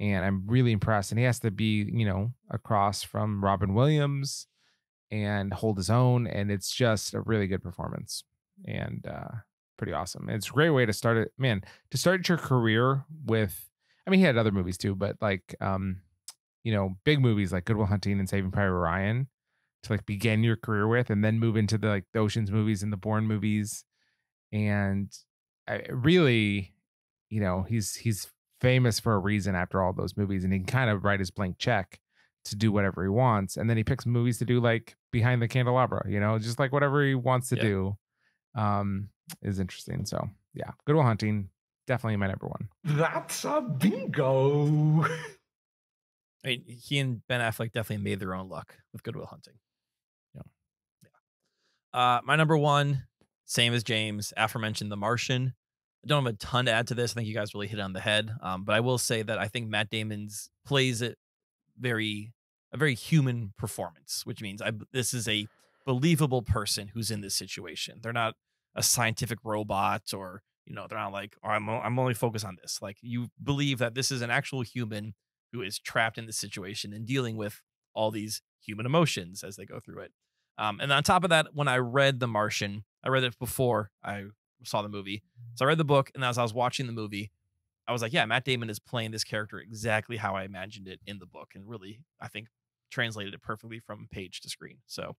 And I'm really impressed. And he has to be, you know, across from Robin Williams and hold his own. And it's just a really good performance and uh, pretty awesome. It's a great way to start it, man, to start your career with. I mean, he had other movies too, but like, um, you know, big movies like Good Will Hunting and Saving Private Ryan to like begin your career with, and then move into the like the Ocean's movies and the Bourne movies, and I, really, you know, he's he's famous for a reason after all those movies, and he can kind of write his blank check to do whatever he wants, and then he picks movies to do like Behind the Candelabra, you know, just like whatever he wants to Yeah. do, um, is interesting. So yeah, Good Will Hunting, definitely my number one. That's a bingo. *laughs* I mean, he and Ben Affleck definitely made their own luck with Good Will Hunting. Uh, my number one, same as James, aforementioned The Martian. I don't have a ton to add to this. I think you guys really hit it on the head. Um, but I will say that I think Matt Damon's plays it very a very human performance, which means I this is a believable person who's in this situation. They're not a scientific robot or you know they're not like oh, I'm I'm only focused on this. Like you believe that this is an actual human who is trapped in this situation and dealing with all these human emotions as they go through it. Um, and on top of that, when I read The Martian, I read it before I saw the movie. So I read the book, and as I was watching the movie, I was like, yeah, Matt Damon is playing this character exactly how I imagined it in the book, and really, I think, translated it perfectly from page to screen. So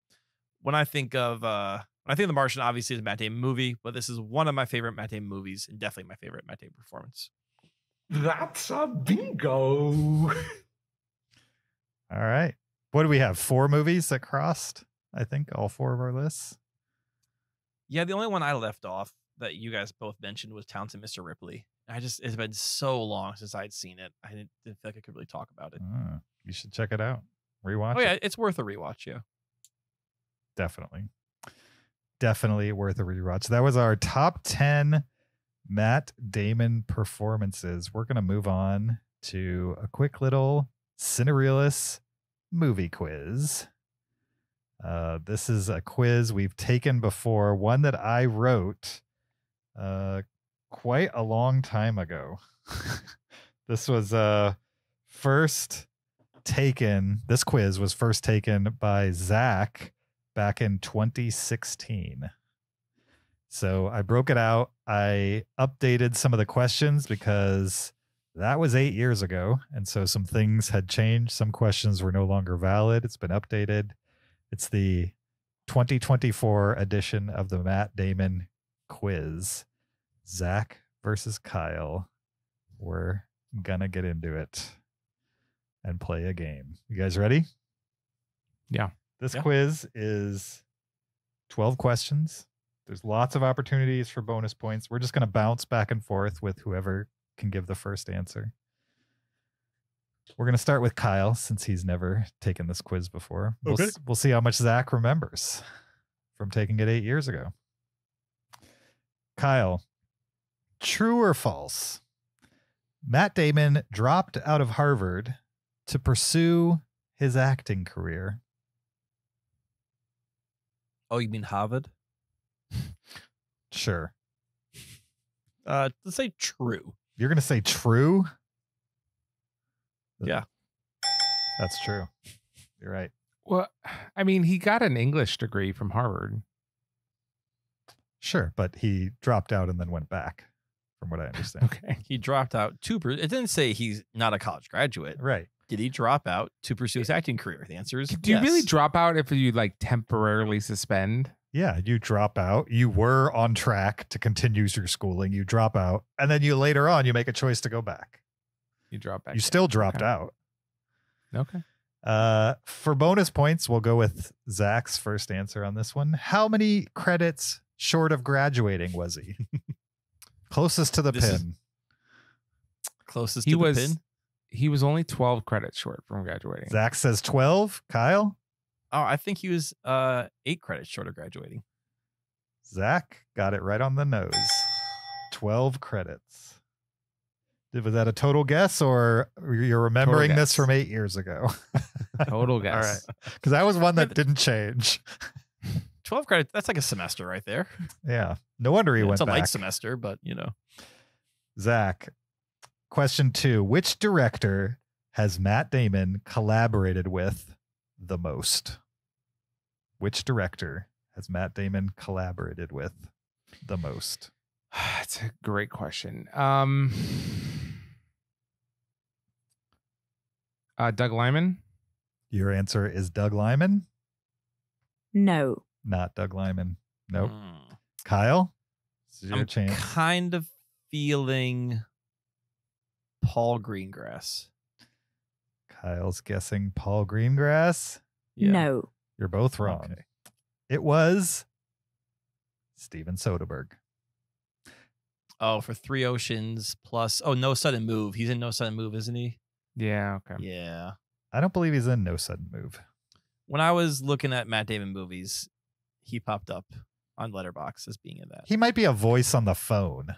when I think of uh when I think of The Martian, obviously is a Matt Damon movie, but this is one of my favorite Matt Damon movies, and definitely my favorite Matt Damon performance. That's a bingo. *laughs* All right. What do we have? Four movies that crossed, I think, all four of our lists. Yeah, the only one I left off that you guys both mentioned was Talented Mr. Ripley. I just it's been so long since I'd seen it. I didn't, didn't feel like I could really talk about it. Ah, you should check it out. Rewatch Oh yeah, it. it's worth a rewatch. Yeah. Definitely. Definitely worth a rewatch. That was our top 10 Matt Damon performances. We're going to move on to a quick little Cinereelist movie quiz. Uh, this is a quiz we've taken before, one that I wrote uh, quite a long time ago. *laughs* this was uh, first taken, this quiz was first taken by Zach back in 2016. So I broke it out. I updated some of the questions because that was eight years ago. And so some things had changed. Some questions were no longer valid. It's been updated. It's the 2024 edition of the Matt Damon quiz. Zach versus Kyle. We're going to get into it and play a game. You guys ready? Yeah. This Yeah. quiz is 12 questions. There's lots of opportunities for bonus points. We're just going to bounce back and forth with whoever can give the first answer. We're going to start with Kyle since he's never taken this quiz before. We'll, Okay. s- we'll see how much Zach remembers from taking it eight years ago. Kyle, true or false? Matt Damon dropped out of Harvard to pursue his acting career. Oh, you mean Harvard? *laughs* Sure. Uh, let's say true. You're going to say true? Yeah. That's true. You're right. Well, I mean, he got an English degree from Harvard. Sure, but he dropped out and then went back, from what I *laughs* understand. Okay. He dropped out to. per- It didn't say he's not a college graduate. Right. Did he drop out to pursue his acting career? The answer is Do you really drop out if you like temporarily suspend? Yeah, you drop out. You were on track to continue your schooling. You drop out, and then you later on you make a choice to go back. You drop back. you in. still dropped Okay. out. Okay. Uh, for bonus points, we'll go with Zach's first answer on this one. How many credits short of graduating was he? *laughs* Closest to the This pin. closest He to was the pin? he was only 12 credits short from graduating. Zach says 12. Kyle? Oh, I think he was uh eight credits short of graduating. Zach got it right on the nose. 12 credits. Was that a total guess or you're remembering this from eight years ago? *laughs* Total guess. All right. Because that was one that didn't change. *laughs* Twelve credits. That's like a semester right there. Yeah. No wonder he Yeah, went it's a back. light semester, but you know. Zach, question two Which director has Matt Damon collaborated with the most? Which director has Matt Damon collaborated with the most? *sighs* That's a great question. Um uh Doug Liman? Your answer is Doug Liman? No. Not Doug Liman. Nope. Mm. Kyle? This is your I'm chance. kind of feeling Paul Greengrass. Kyle's guessing Paul Greengrass. Yeah. No. You're both wrong. Okay. It was Steven Soderbergh. Oh, for Three Oceans plus. Oh, No Sudden Move. He's in No Sudden Move, isn't he? Yeah, okay. Yeah. I don't believe he's in No Sudden Move. When I was looking at Matt Damon movies, he popped up on Letterboxd as being in that. He might be a voice on the phone.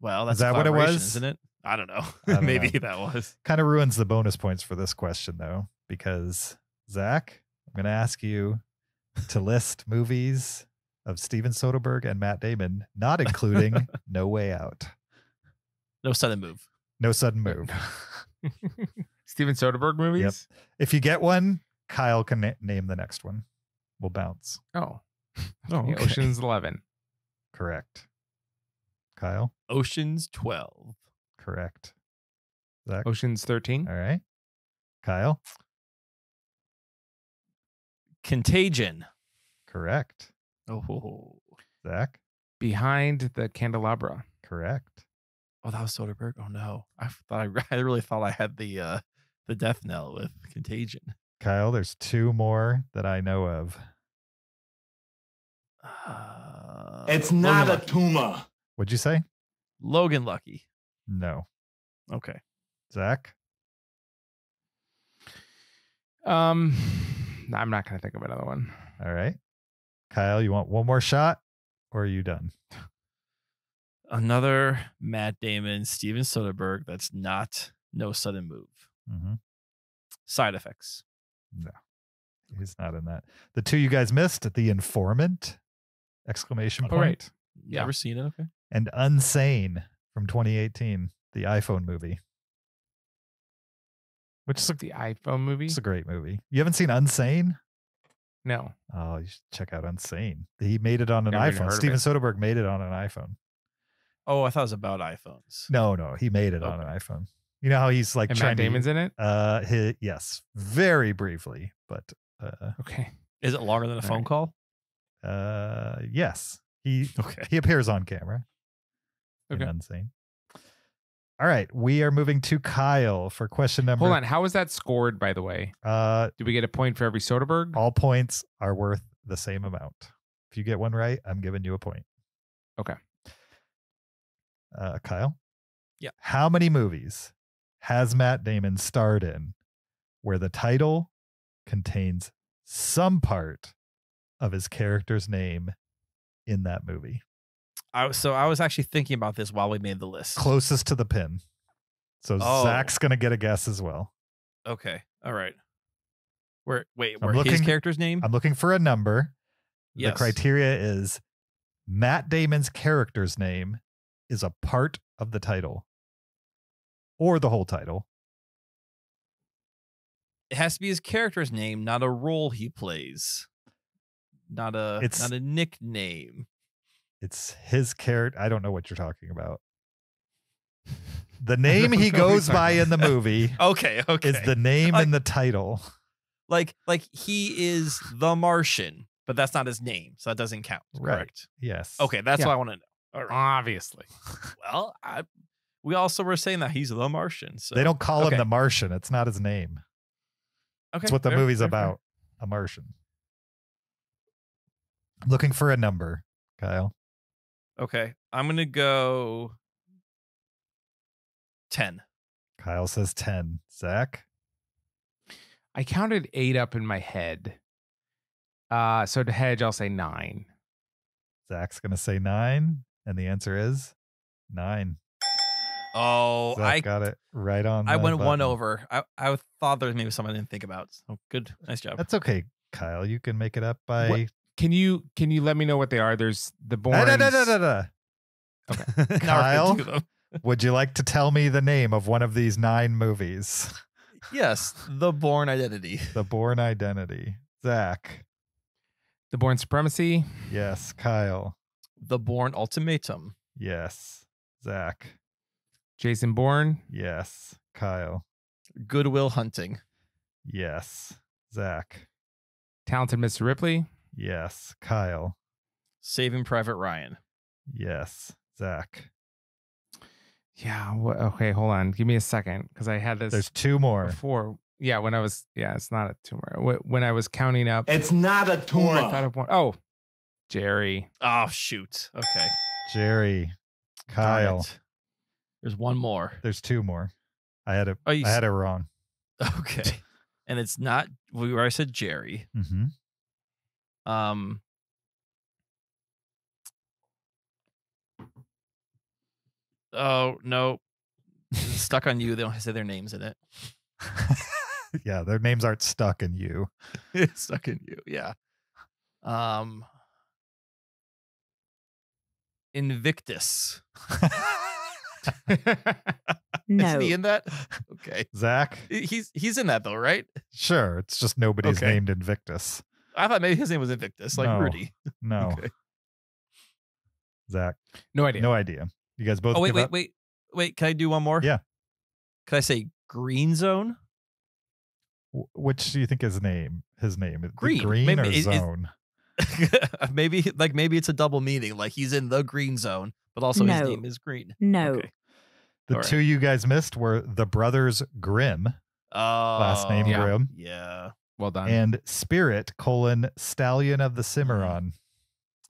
well, Is that's a that what it was? isn't it? I don't know. I *laughs* don't Maybe know. that was. kind of ruins the bonus points for this question though because zach i'm going to ask you to list movies of steven soderbergh and matt damon not including *laughs* no way out No Sudden Move. no sudden move *laughs* *laughs* Steven Soderbergh movies? if you get one kyle can na- name the next one we'll bounce Oh. Oh, *laughs* Yeah, Ocean's 11. correct kyle Ocean's 12. correct zach Ocean's 13. all right kyle Contagion. correct Oh, zach Behind the Candelabra. correct oh, that was Soderbergh. Oh no, I thought I, *laughs* I really thought I had the uh the death knell with Contagion. kyle there's two more that i know of Uh, It's Logan not a Lucky. tumor. what'd you say Logan Lucky. no Okay. zach Um I'm not going to think of another one. All right. Kyle, you want one more shot or are you done? *laughs* Another Matt Damon, Steven Soderbergh. That's not No Sudden Move. Mm-hmm. Side effects. No, he's not in that. The two you guys missed, The Informant, exclamation Oh, point, right. Yeah. Never seen it. Okay. and Unsane from 2018, the iPhone movie. Which is a, The iPhone movie? it's a great movie. You haven't seen Unsane? No. Oh, you should check out Unsane. He made it on an Never iPhone. Steven. Soderbergh made it on an iPhone. Oh, I thought it was about iPhones. No, no, he made it on an iPhone. You know how he's like And trying Matt to Damon's in it? Uh, hi yes, very briefly, but uh, Okay. Is it longer than a All phone right. call? uh, yes, he *laughs* Okay. he appears on camera. in Okay. Unsane. All right, we are moving to Kyle for question number. Hold on. How was that scored, by the way? Uh, Do we get a point for every Soderbergh? all points are worth the same amount. If you get one right, I'm giving you a point. Okay. Uh, Kyle. Yeah. How many movies has Matt Damon starred in where the title contains some part of his character's name in that movie? I, was- so I was actually thinking about this while we made the list. Closest to the pin. So Oh. Zach's gonna get a guess as well. Okay. All right. Where wait, I'm where his character's name? I'm looking for a number. Yes. The criteria is Matt Damon's character's name is a part of the title or the whole title. it has to be his character's name, not a role he plays. Not a It's- not a nickname. It's his character. I don't know what you're talking about. The *laughs* name he goes by in the movie Okay, *laughs* okay. is the name Like- in the title. like like he is the Martian, but that's not his name, so that doesn't count. Right. Correct. Yes. Okay, that's Yeah. what I want to know. All right. Obviously. *laughs* Well, I, we also were saying that he's the Martian. So They don't call okay. him the Martian. It's not his name. Okay, It's what the fair, movie's fair, fair. about. A Martian. Looking for a number, Kyle. Okay, I'm gonna go ten. Kyle says 10. Zach? I counted eight up in my head. Uh, so to hedge, I'll say nine. Zach's going to say 9. And the answer is 9. Oh, Zach I got it right on. I the went one over. I I thought there was maybe something I didn't think about. So good, nice job. That's okay, Kyle. You can make it up by. Can you can you let me know what they are? There's the Bourne. *laughs* Gonna Kyle? *laughs* Would you like to tell me the name of one of these nine movies? *laughs* Yes, the Bourne Identity. The Bourne Identity. Zach. The Bourne Supremacy. Yes. Kyle. The Bourne Ultimatum. Yes. Zach. Jason Bourne. Yes. Kyle. Good Will Hunting. Yes. Zach. Talented Mr. Ripley. Yes. Kyle. Saving Private Ryan. Yes. Zach. Yeah. wha- okay, hold on. Give me a second because I had this There's two more. before. Yeah, when I was yeah, it's not a tumor. Wh- When I was counting up, It's not a oh, I thought tumor. of one. Oh, Gerry. Oh shoot. Okay. Gerry. Darn Kyle. There's one more. There's two more. I had it. Oh, you I s- had it wrong. *laughs* Okay. And it's not where I said Gerry. hmm Um Oh no. Stuck on you. They don't say their names in it. *laughs* yeah, their names aren't stuck in you. *laughs* Stuck in you. Yeah. Um Invictus. No. *laughs* Isn't he in that? Okay. Zach. He's he's in that though, right? Sure, it's just nobody's Okay. named Invictus. I thought maybe his name was Invictus, like No. Rudy. No, *laughs* Okay. Zach. no idea. No idea. You guys both. Oh wait, wait, up? wait, wait. Can I do one more? Yeah. Can I say Green Zone? Wh- Which do you think his name? His name Green. green Maybe or it- it's- zone? *laughs* maybe like maybe it's a double meaning. Like he's in the green zone, but also his name is Green. No. Okay. The All right. two you guys missed were the brothers Grimm, Oh, last name Yeah. Grimm, Yeah. Well done. and Spirit colon Stallion of the Cimarron.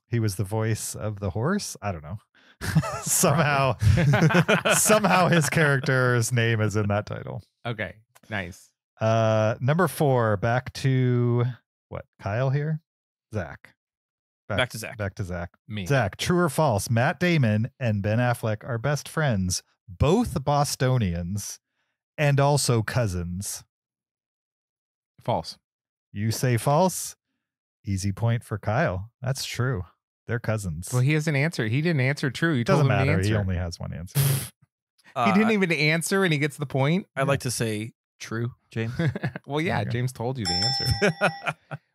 He was the voice of the horse. I don't know. *laughs* somehow, *laughs* somehow his character's name is in that title. okay. Nice. Uh, number four. Back to what? Kyle here. Zach. Back to Zach. Back to Zach. Me. Zach, true or false? Matt Damon and Ben Affleck are best friends, both Bostonians, and also cousins. False. You say false? Easy point for Kyle. That's true. They're cousins. Well, he hasn't answered. He didn't answer true. You it doesn't told him to matter. answer. He only has one answer. Uh, *laughs* *laughs* he didn't even answer, and he gets the point. I'd like to say true, James. *laughs* well, yeah. James told you the answer. *laughs*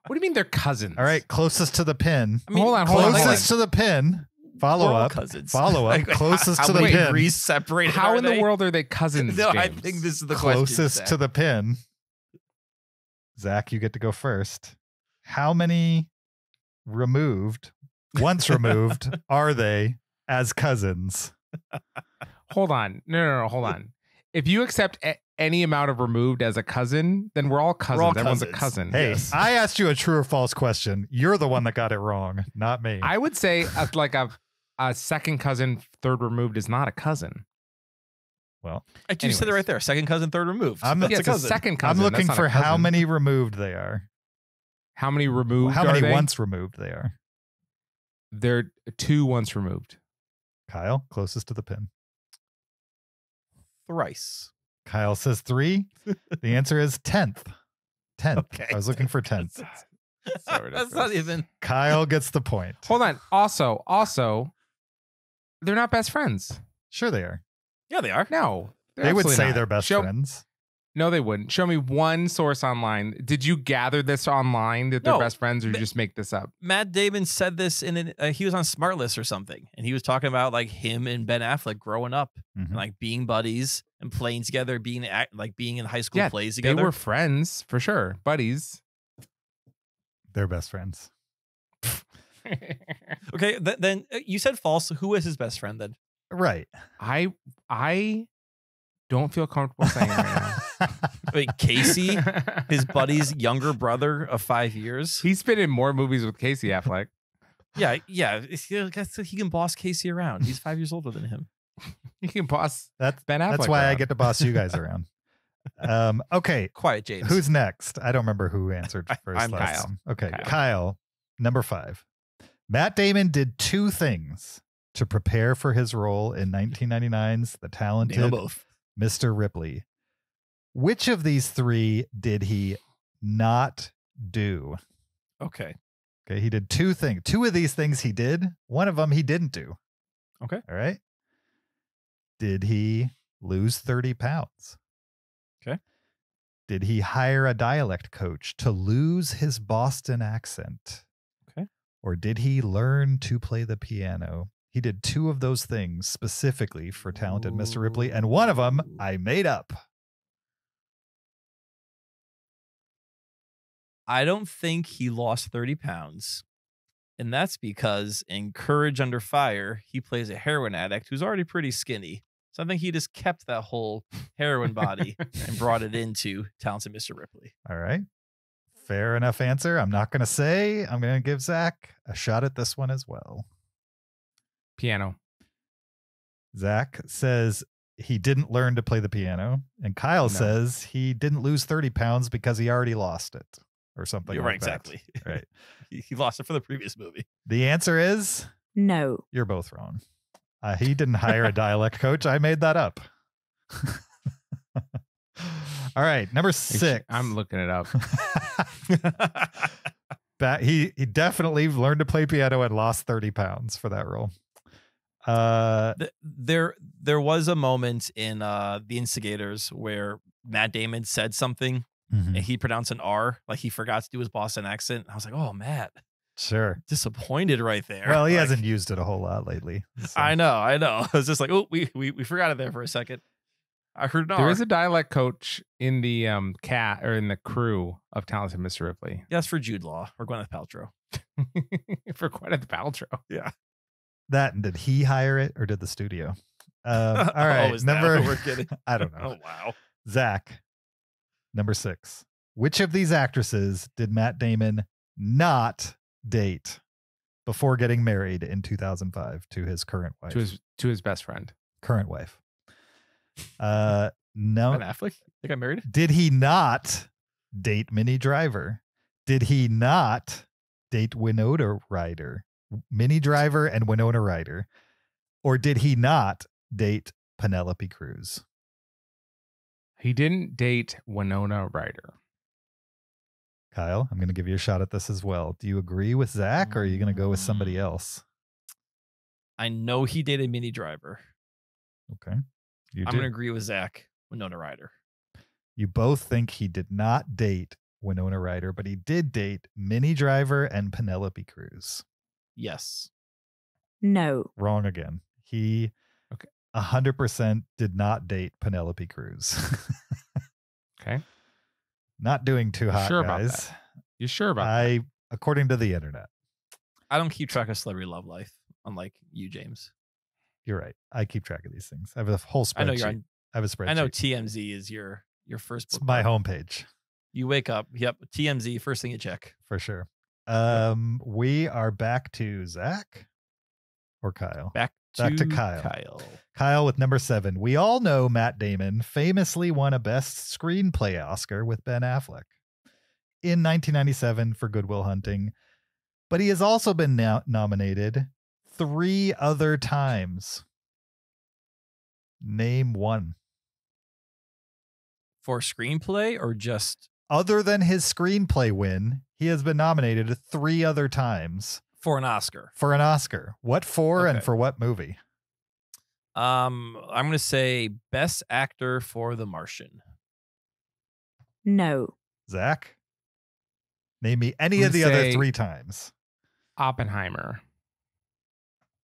what do you mean they're cousins? All right, closest to the pin. I mean, Hold on, hold on, hold Closest to the pin. Follow we're all up. cousins. Follow up. *laughs* Like, Closest how to the many pin. degrees separated How are in they? the world are they cousins? No, I James? think this is the question. Closest Zach. to the pin. Zach, you get to go first. How many removed, once removed, are they as cousins? Hold on. No, no, no. Hold on. If you accept a- any amount of removed as a cousin, then we're all cousins. all Everyone's a cousin. Hey, Yes. I asked you a true or false question. You're the one that got it wrong, not me. I would say a, like a a second cousin, third removed is not a cousin. well, uh, I do said it right there. Second cousin, third removed. I'm- That's yeah, a it's a second cousin. I'm That's looking not for how many removed they are. How many removed? how are many they? once removed they are. They're two once removed. Kyle, closest to the pin. Thrice. Kyle says three. the answer is tenth. Tenth. Okay. I was looking for tenth. So *laughs* That's not even. *laughs* Kyle gets the point. Hold on. Also, also, they're not best friends. Sure, they are. Yeah, they are. No, they're they would absolutely say not. they're best Show- friends. No, they wouldn't. Show me one source online. Did you gather this online that they're No. best friends, or you just make this up? Matt Damon said this in an, uh, he was on Smartless or something, and he was talking about like him and Ben Affleck growing up, Mhm. and, like being buddies and playing together, being act, like being in high school Yeah, plays together. They together. were friends for sure, buddies. They're best friends. *laughs* okay, th- then uh, you said false. Who is his best friend then? Right. I I don't feel comfortable saying right *laughs* Wait, Casey, now. his buddy's younger brother of five years. He's been in more movies with Casey Affleck. Yeah, yeah. He he can boss Casey around. He's five years older than him. *laughs* He can boss That's Ben Affleck. that's why I get to boss you guys *laughs* around. Um, okay. Quiet, James. Who's next? I don't remember who answered first. I'm last Kyle. Okay, Kyle. Kyle. number five. Matt Damon did two things to prepare for his role in 1999's The Talented both. Mr. Ripley. Which of these three did he not do? Okay. Okay, he did two things. Two of these things he did. One of them he didn't do. Okay. All right. Did he lose 30 pounds? Okay. Did he hire a dialect coach to lose his Boston accent? Okay. Or did he learn to play the piano? He did two of those things specifically for talented Mr. Ripley, and one of them I made up. I don't think he lost 30 pounds. And that's because in Courage Under Fire, he plays a heroin addict who's already pretty skinny. So I think he just kept that whole heroin body and brought it *laughs* into Talented Mr. Ripley. All right. Fair enough answer. I'm not going to say. I'm going to give Zach a shot at this one as well. piano. Zach says he didn't learn to play the piano, and Kyle No. says he didn't lose 30 pounds because he already lost it or something. You're like right, that. exactly. *laughs* Right. he, he lost it for the previous movie. The answer is No. you're both wrong. Uh, he didn't hire a dialect coach. I made that up. *laughs* All right, number six. I'm looking it up. *laughs* That he he definitely learned to play piano and lost 30 pounds for that role. Uh there there was a moment in uh The Instigators where Matt Damon said something mhm, and he pronounced an R, like he forgot to do his Boston accent. I was like, oh, Matt, sure. disappointed right there. Well, he *laughs* Like, hasn't used it a whole lot lately. so- I know, I know. *laughs* I was just like, oh, we, we we forgot it there for a second. I heard an There R. is a dialect coach in the um cat or in the crew of Talented Mr. Ripley Yes, for Jude Law or Gwyneth Paltrow. *laughs* for Gwyneth Paltrow. Yeah. That and did he hire it or did the studio? Um, all right, oh, is that number what we're getting? I don't know. Oh wow. Zach, number six. Which of these actresses did Matt Damon not date before getting married in 2005 to his current wife? To his to his best friend. current wife. *laughs* Uh, no. Ben Affleck? They got married? Did he not date Minnie Driver? Did he not date Winona Ryder? Minnie Driver and Winona Ryder? Or did he not date Penelope Cruz? He didn't date Winona Ryder. Kyle, I'm going to give you a shot at this as well. Do you agree with Zach or are you going to go with somebody Mm. else? I know he dated Minnie Driver. Okay. You, I'm do- gonna agree with Zach. Winona Ryder. you both think he did not date Winona Ryder, but he did date Minnie Driver and Penelope Cruz. Yes. No. Wrong again. He Okay. a hundred percent did not date Penelope Cruz. *laughs* Okay. not doing too hot, Sure about guys. You sure about that? I, according to the internet, I don't keep track of celebrity love life, unlike you, James. you're right. I keep track of these things. I have a whole spreadsheet. I know you're on I have a spreadsheet. I know TMZ is your your first it's my mark. homepage You wake up, yep, TMZ, first thing you check. for sure. Um, we are back to Zach or Kyle. Back to, Back to Kyle. Kyle. Kyle with number seven. We all know Matt Damon famously won a Best Screenplay Oscar with Ben Affleck in 1997 for Good Will Hunting, but he has also been no- nominated three other times. Name one. For screenplay or just Other than his screenplay win, he has been nominated three other times for an Oscar? for an Oscar. What for and for what movie? Um, I'm gonna say best actor for The Martian. No. Zach? Name me any of the other three times. Oppenheimer,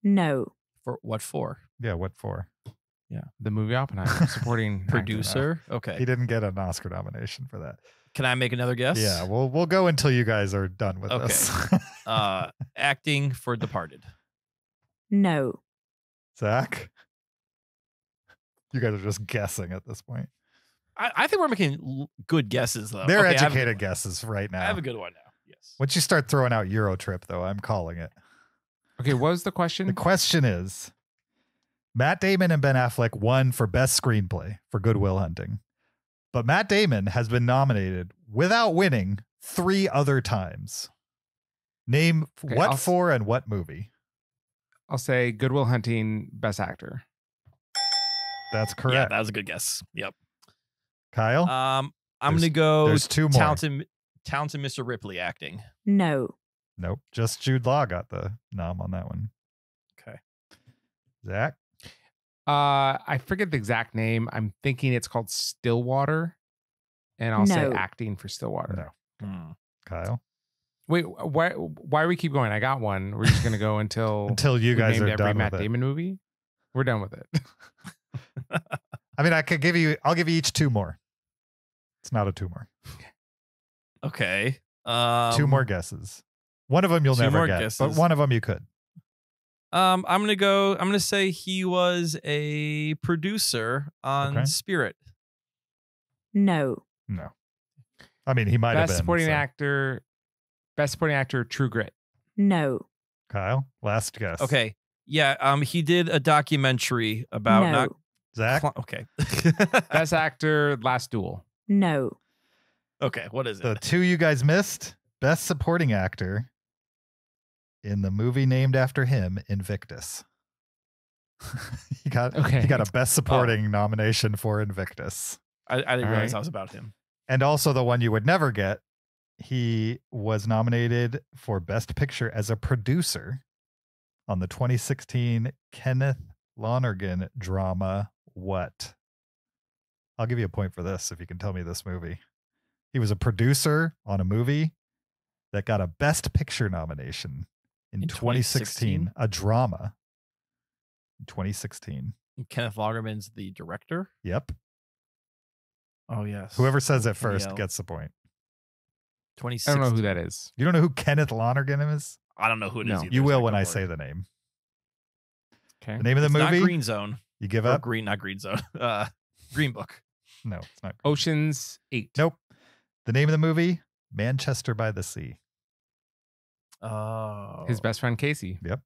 No. For what for? Yeah, what for? Yeah, the movie Oppenheimer, supporting *laughs* actor. Okay, He didn't get an Oscar nomination for that. Can I make another guess? Yeah, we'll we'll go until you guys are done with Okay. this. Uh, *laughs* acting for Departed. No. Zach? You guys are just guessing at this point. I, I think we're making l- good guesses though. They're Okay, I have educated guesses right now. I have a good one now. Yes. Once you start throwing out Euro Trip, though, I'm calling it. Okay, what was the question? The question is Matt Damon and Ben Affleck won for Best Screenplay for Good Will Hunting. But Matt Damon has been nominated without winning three other times. Name Okay, what I'll s- for and what movie? I'll say Good Will Hunting, Best Actor. That's correct. Yeah, correct. that was a good guess. Yep. Kyle? Um, I'm There's- gonna go there's two more. talented, talented Mr. Ripley acting. No. nope. Just Jude Law got the nom on that one. Okay. Zach? Uh, I forget the exact name. I'm thinking it's called Stillwater, and I'll say acting for Stillwater. No. Hmm. Kyle? Wait, why? Why we keep going? I got one. We're just gonna go *laughs* until Until you guys named are every done Matt with it. Damon movie. We're done with it. *laughs* *laughs* I mean, I could give you, I'll give you each two more. It's not a two more. Okay. Um, two more guesses. One of them you'll never more get, but one of them you could. Um, I'm gonna go. I'm gonna say he was a producer on Okay. Spirit. No. No. I mean, he might have Best been. supporting so. actor. Best supporting actor. True Grit. No. Kyle, last guess. Okay. Yeah. Um, he did a documentary about no. not. Zach, cl- okay. *laughs* Best actor. Last Duel. No. okay. What is it? the two you guys missed best supporting actor in the movie named after him, Invictus. *laughs* he got Okay. he got a best supporting oh. nomination for Invictus. I, I didn't All realize right. that was about him. And also the one you would never get. He was nominated for Best Picture as a producer on the 2016 Kenneth Lonergan drama What? I'll give you a point for this if you can tell me this movie. He was a producer on a movie that got a Best Picture nomination in, In 2016, 2016? a drama. In 2016. Kenneth Lonergan's the director. Yep. Oh yes. Whoever says it first L. gets the point. I don't know who that is. You don't know who Kenneth Lonergan is? I don't know who it is. No. either, You will when I say the name. Okay. The name of the It's movie? Not Green Zone. You give Or up? green, not Green Zone. *laughs* Uh, Green Book. No, it's not. Ocean's Eight. Nope. The name of the movie? Manchester by the Sea. Oh. His best friend Casey. Yep.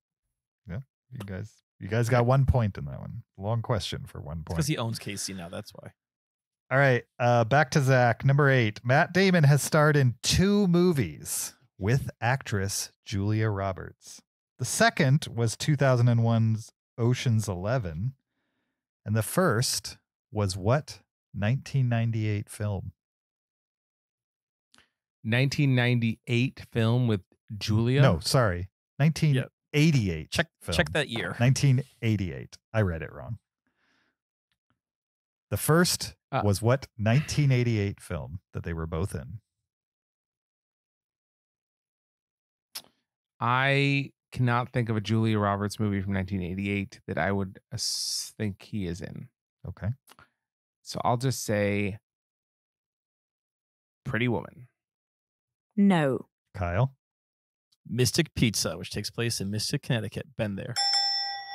Yeah. You guys, you guys got one point in that one. Long question for one point. Because he owns Casey now. That's why. All right, uh, back to Zach. Number eight. Matt Damon has starred in two movies with actress Julia Roberts. The second was 2001's Ocean's Eleven, and the first was what 1998 film? 1998 film with Julia. No, sorry, 1988. Check film. check that year. 1988. I read it wrong. The first Uh, was what 1988 film that they were both in. I cannot think of a Julia Roberts movie from 1988 that I would think he is in. Okay. So I'll just say Pretty Woman. No. Kyle, Mystic Pizza, which takes place in Mystic, Connecticut. Been there.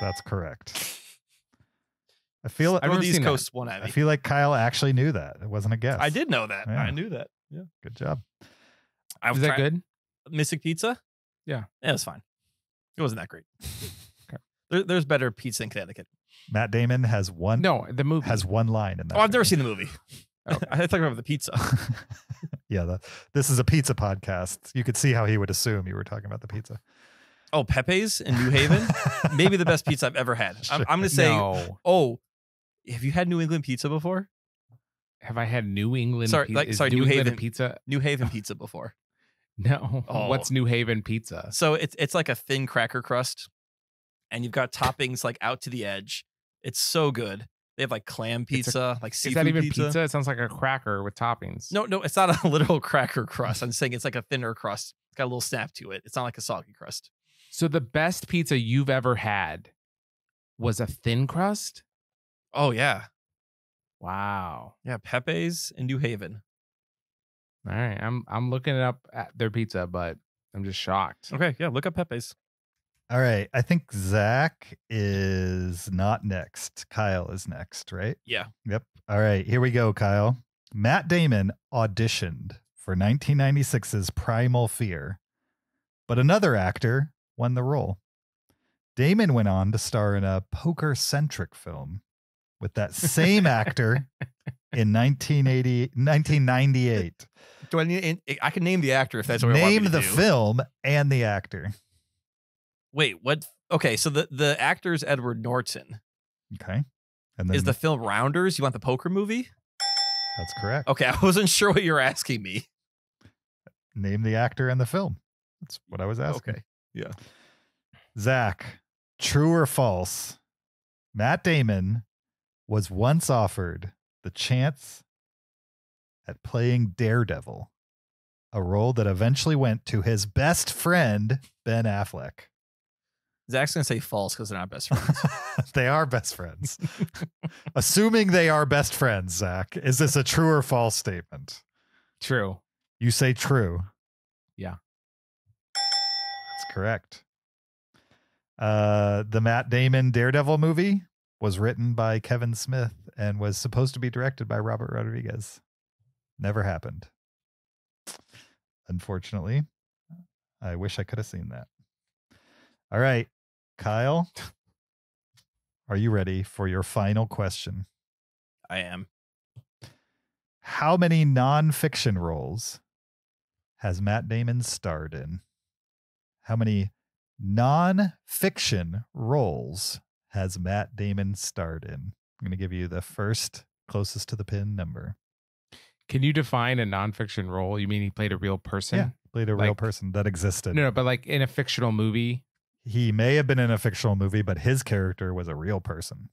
that's correct. I feel I've I never the East seen that. Coast one at I feel like Kyle actually knew that. It wasn't a guess. I did know that. Yeah. I knew that. Yeah. Good job. I've Is that good? Mystic Pizza? Yeah. Yeah, it was fine. It wasn't that great. *laughs* Okay. There, there's better pizza in Connecticut. Matt Damon has one No, the movie has one line in that. Oh, I've never seen the movie. *laughs* Okay. *laughs* I thought about the pizza. yeah, the, this is a pizza podcast. You could see how he would assume you were talking about the pizza. Oh, Pepe's in New Haven? Maybe the best pizza I've ever had. I'm, I'm going to say, no. oh, have you had New England pizza before? Have I had New England? Sorry, pizza? like- sorry, New New England Haven. pizza. New Haven pizza before. No. *laughs* Oh. What's New Haven pizza? So it's it's like a thin cracker crust, and you've got toppings like out to the edge. It's so good. They have like clam It's a- pizza, like Is seafood that even pizza. pizza? It sounds like a cracker with toppings. No, no, it's not a *laughs* literal cracker crust. I'm saying it's like a thinner crust. It's got a little snap to it. It's not like a soggy crust. So the best pizza you've ever had was a thin crust? Oh yeah, Wow. yeah. Pepe's in New Haven. All right. I'm I'm looking up at their pizza, but I'm just shocked. Okay, yeah. Look up Pepe's. All right. I think Zach is not next. Kyle is next, right? Yeah. Yep. All right. Here we go, Kyle. Matt Damon auditioned for 1996's Primal Fear, but another actor won the role. Damon went on to star in a poker centric film with that same actor *laughs* in 1980, 1998. *laughs* Do I need? I can name the actor if that's what you want me Name to the do. film and the actor. Wait, what? Okay, so the the actor is Edward Norton. Okay. And then Is the film Rounders? You want the poker movie? that's correct. Okay, *laughs* I wasn't sure what you were asking me. Name the actor and the film. That's what I was asking. Okay, yeah. Zach, true or false? Matt Damon was once offered the chance at playing Daredevil, a role that eventually went to his best friend, Ben Affleck. Zach's gonna say false because they're not best friends. *laughs* they are best friends. *laughs* Assuming they are best friends, Zach, is this a true or false statement? True. You say true. Yeah. That's correct. Uh, the Matt Damon Daredevil movie was written by Kevin Smith and was supposed to be directed by Robert Rodriguez. Never happened. Unfortunately, I wish I could have seen that. All right, Kyle, are you ready for your final question? I am. How many nonfiction roles has Matt Damon starred in? How many nonfiction roles has Matt Damon starred in? I'm going to give you the first closest to the pin number. Can you define a nonfiction role? You mean he played a real person? Yeah, played a real person that existed. No, no, but like in a fictional movie. He may have been in a fictional movie, but his character was a real person,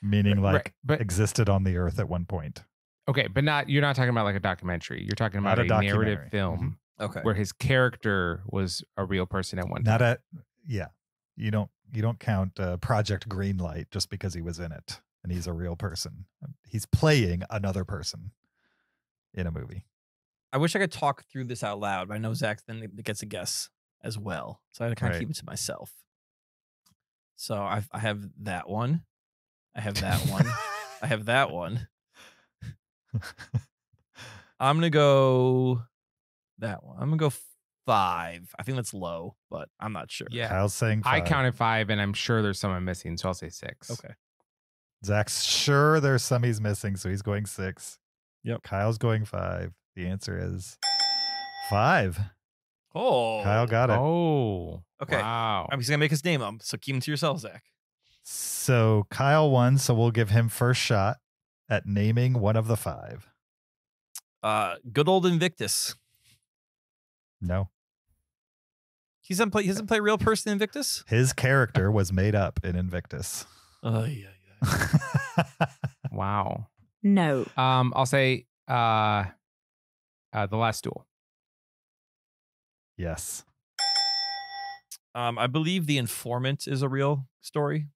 meaning Right, like but- existed on the earth at one point. Okay, but not you're not talking about like a documentary. You're talking Not about a a, narrative documentary. Mm-hmm. film Okay. where his character was a real person at one time. Not a yeah. You don't you don't count uh, Project Greenlight just because he was in it and he's a real person. He's playing another person in a movie. I wish I could talk through this out loud, but I know Zach then gets a guess as well, so I kind of Right. keep it to myself. So I I have that one. I have that one. I have that *laughs* one. I'm gonna go that one. I'm gonna go five. I think that's low, but I'm not sure. Yeah. Kyle's saying five. I counted five, and I'm sure there's some I'm missing, so I'll say six. Okay. Zach's sure there's some he's missing, so he's going six. Yep. Kyle's going five. The answer is five. Oh. Kyle got it. Oh. Okay. Wow. I'm just gonna make his name up. So keep him to yourself, Zach. So Kyle won, so we'll give him first shot at naming one of the five. Uh, good old Invictus. No. He doesn't play. He doesn't play real person Invictus. His character was made up in Invictus. Oh yeah, yeah. Wow. No. Um, I'll say uh, uh, the last duel. yes. Um, I believe the informant is a real story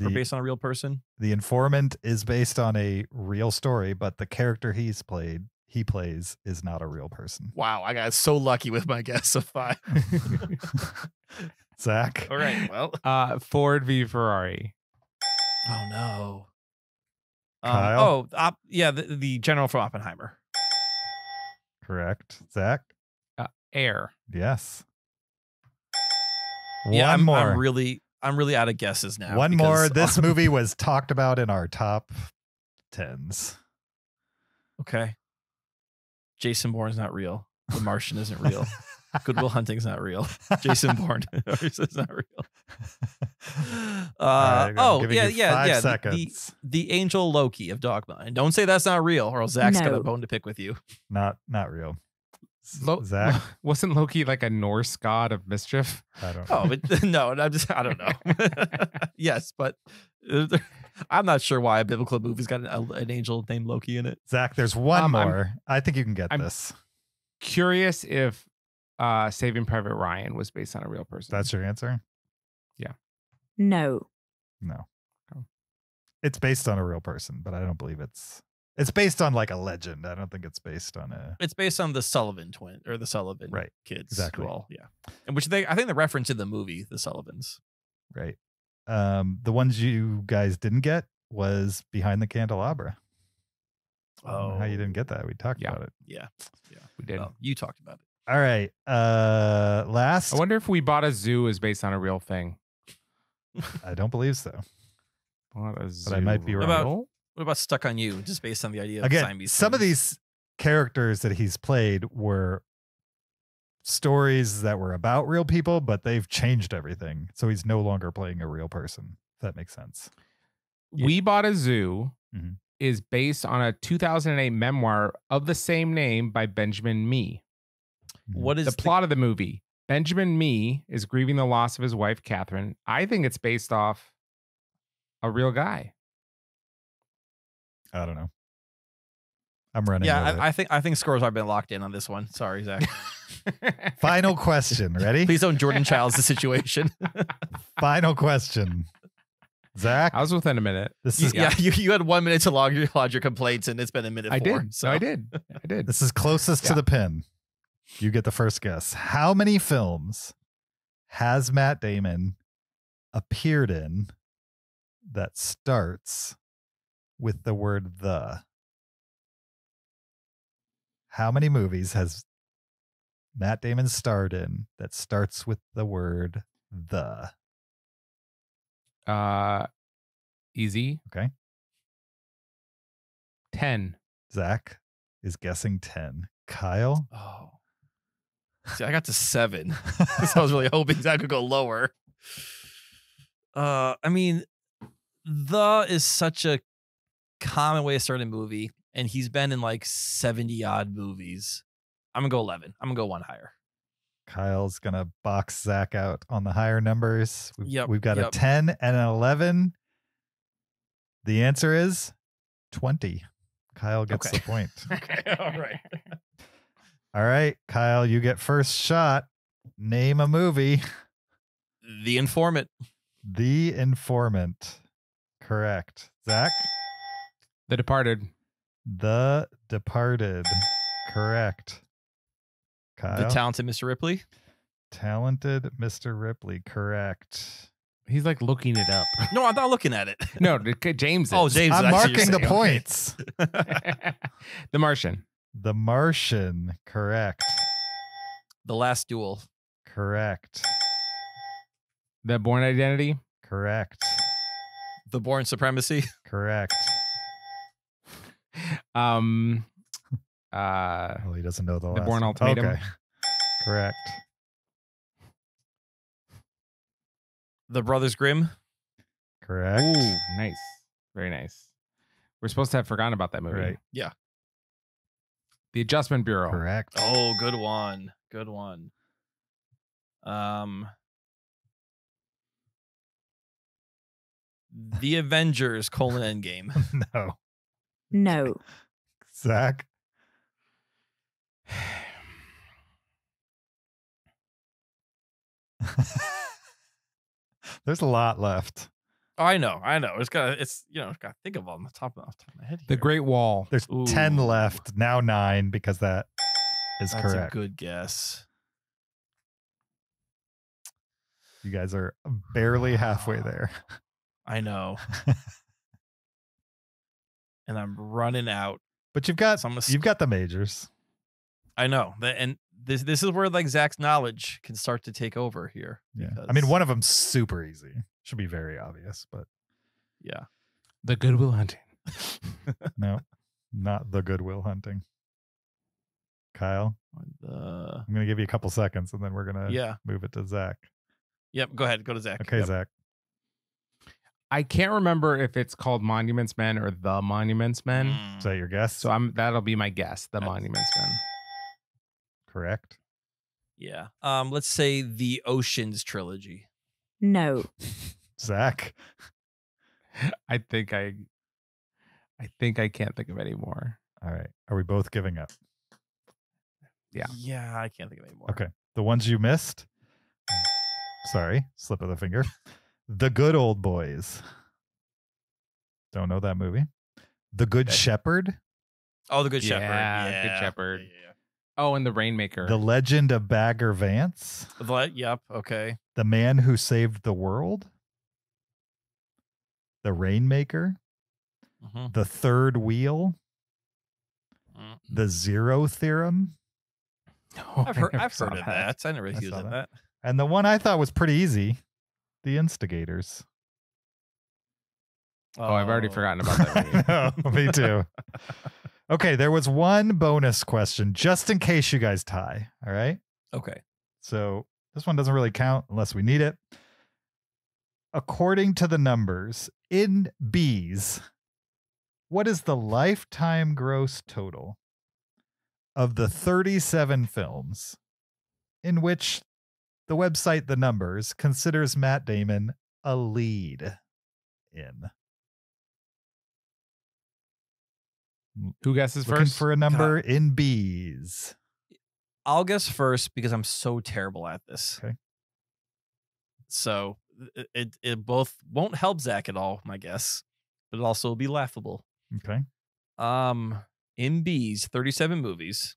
or The, based on a real person. the informant is based on a real story, but the character he's played, he plays, is not a real person. Wow, I got so lucky with my *laughs* guess of five. *laughs* Zach. All right, well. *laughs* Uh, Ford v Ferrari. Oh no. Um, Kyle? oh, op- yeah, the, the general from Oppenheimer. Correct. Zach. Air. Yes. yeah, One I'm, more. I'm really, I'm really out of guesses now. One more. This movie was talked about in our top tens. okay. Jason Bourne's not real. The Martian isn't real. *laughs* Good Will Hunting's not real. Jason Bourne *laughs* is not real. *laughs* Uh, All right, I'm oh yeah, yeah, five yeah. the- The, the angel Loki of Dogma. And don't say that's not real, or else Zach's got a bone to pick with you. Not not real. Lo- Zach? *laughs* wasn't Loki like a Norse god of mischief? I don't know. Oh, but *laughs* no, I'm just I don't know. *laughs* yes, but I'm not sure why a biblical movie's got an, an angel named Loki in it. Zach, there's one Um, I'm- more. I think you can get I'm- this. Curious if uh Saving Private Ryan was based on a real person. That's your answer? Yeah. No. No. Oh. It's based on a real person, but I don't believe it's it's based on like a legend. I don't think it's based on a It's based on the Sullivan twin or the Sullivan Right, kids. exactly. Well, yeah, and which they I think the reference in the movie the Sullivans. right. Um the ones you guys didn't get was behind the candelabra. Oh, how you didn't get that. We talked Yeah. about it. Yeah, yeah. we did. Well, you talked about it. All right. Uh last I wonder if we bought a zoo is based on a real thing. I don't believe so. Bought a zoo. But I might be What about- real? What about Stuck on You? Just based on the idea of Again, Siamese some of these characters that he's played were stories that were about real people, but they've changed everything. So he's no longer playing a real person. If that makes sense. We Bought a Zoo Mhm. is based on a 2008 memoir of the same name by Benjamin Mee. What is the plot of the movie Benjamin Mee is grieving the loss of his wife, Catherine. I think it's based off a real guy. I don't know. I'm running. Yeah. I, I think I think scores have been locked in on this one. Sorry, Zach. *laughs* Final question. Ready? Please don't Jordan Chiles the situation. *laughs* Final question. Zach, I was within a minute. this You- is yeah, *laughs* you, you had one minute to log your lodge your complaints, and it's been a minute. I four, did. So So I did. I did. this is closest to the pin. You get the first guess. How many films has Matt Damon appeared in that starts with the word the? How many movies has Matt Damon starred in that starts with the word the? Uh, easy. Okay. 10. Zach is guessing 10. Kyle? Oh. See, I got to seven. *laughs* *laughs* so I was really hoping Zach could go lower. Uh, I mean, the is such a common way to start a movie, and he's been in like seventy odd movies. I'm gonna go eleven. I'm gonna go one higher. Kyle's gonna box Zach out on the higher numbers. We've, Yep, we've got yep. a 10 and an 11. The answer is 20. Kyle gets Okay. the point. *laughs* Okay, all right. All right, Kyle, you get first shot. Name a movie. The Informant. The Informant. Correct. Zach? The Departed. The Departed. Correct. Kyle? The Talented Mr. Ripley. Talented Mr. Ripley. Correct. He's like looking it up. *laughs* No, I'm not looking at it. no, the- James. Oh. James. I'm that's what you're marking the points. *laughs* the Martian. The Martian. Correct. The Last Duel. Correct. The Bourne Identity. Correct. The Bourne Supremacy. *laughs* Correct. Um. Uh. Oh, he doesn't know the, The last Bourne. Ultimatum. Okay. Correct. The Brothers Grimm. Correct. Ooh, nice. Very nice. We're supposed to have forgotten about that movie. Right. Yeah. The Adjustment Bureau. Correct. Oh, good one. Good one. Um The Avengers colon *laughs* endgame. no. No. Zach. There's a lot left. Oh, I know, I know. It's got it's you know, gotta think of all on the top of, off the top of my head. The. Great Wall. There's 10 left. Now nine because that is That's correct. a good guess. you guys are barely halfway ah. there. I know. *laughs* and I'm running out. But you've got So gonna you've got the majors. I know. The- And this this is where like Zach's knowledge can start to take over here. Yeah. I mean, one of them's super easy. Should be very obvious, but Yeah. The Good Will Hunting. *laughs* no, not the Good Will Hunting. Kyle, The I'm going to give you a couple seconds and then we're going to yeah. move it to Zach. Yep. Go ahead. Go to Zach. Okay, Yep. Zach. I can't remember if it's called Monuments Men or The Monuments Men. Mm. Is that your guess? So I'm that'll be my guess. The That's- Monuments Men. correct? Yeah. Um, let's say the Oceans trilogy. No. *laughs* Zach, *laughs* I think I, I think I can't think of any more. all right. Are we both giving up? Yeah. Yeah, I can't think of any more. Okay. The ones you missed. Sorry, slip of the finger. *laughs* The Good Old Boys. Don't know that movie. The Good Okay. Shepherd. Oh, the Good Shepherd. Yeah, Yeah, Good Shepherd. Yeah, yeah, Oh, and the Rainmaker. The Legend of Bagger Vance. The- yep. Okay. The Man Who Saved the World. The Rainmaker. Mhm. The Third Wheel. Mm. The Zero Theorem. *laughs* Oh, I've heard. I've heard of that. I never I used that. that. And the one I thought was pretty easy. The Instigators. Oh, I've already Oh. forgotten about that *laughs* movie. I know, me too. *laughs* Okay, there was one bonus question just in case you guys tie. All right. Okay. So this one doesn't really count unless we need it. According to the numbers in bees, what is the lifetime gross total of the 37 films in which the website The Numbers considers Matt Damon a lead in? Who guesses Looking first? for a number in bees. I'll guess first because I'm so terrible at this. Okay. So it, it it both won't help Zach at all, my guess, but it also will be laughable. Okay. Um, in B's 37 movies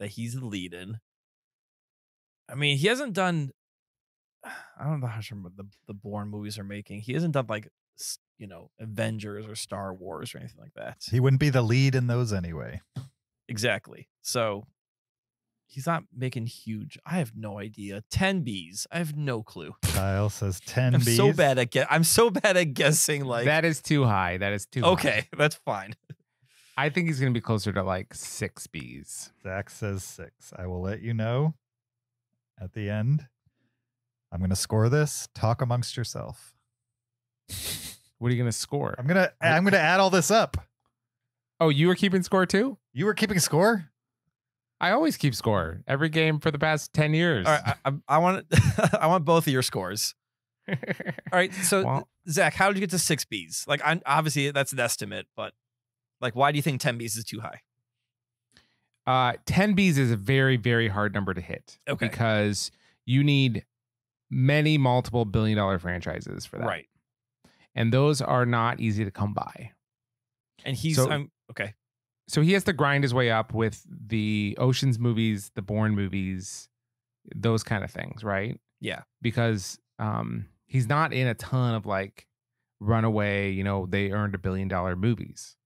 that he's the lead in. I mean, he hasn't done. *sighs* I don't know how to remember the the Bourne movies are making. He hasn't done like you know Avengers or Star Wars or anything like that. He wouldn't be the lead in those anyway. Exactly. So he's not making huge. I have no idea. 10 B's. I have no clue. Kyle says *laughs* 10 I'm so bad at get. I'm so bad at guessing. Like that is too high. That is too high. okay, that's fine. I think he's gonna be closer to like six B's. *laughs* Zach says six. I will let you know at the end. I'm going to score this. Talk amongst yourself. What are you gonna score? I'm gonna I'm gonna add all this up. Oh, you were keeping score too? You were keeping score. I always keep score every game for the past ten years. All right, I, I, I want *laughs* I want both of your scores. *laughs* All right, so Well- Zach, how did you get to six B's? Like, I'm obviously that's an estimate, but like, why do you think 10 B's is too high? Uh, 10 Bs is a very, very hard number to hit. Okay. Because you need many multiple billion dollar franchises for that. Right, And those are not easy to come by. and he's So- I'm okay. So he has to grind his way up with the Oceans movies, the Bourne movies, those kind of things, right? Yeah. Because um, he's not in a ton of like runaway, you know, they earned a billion dollar movies.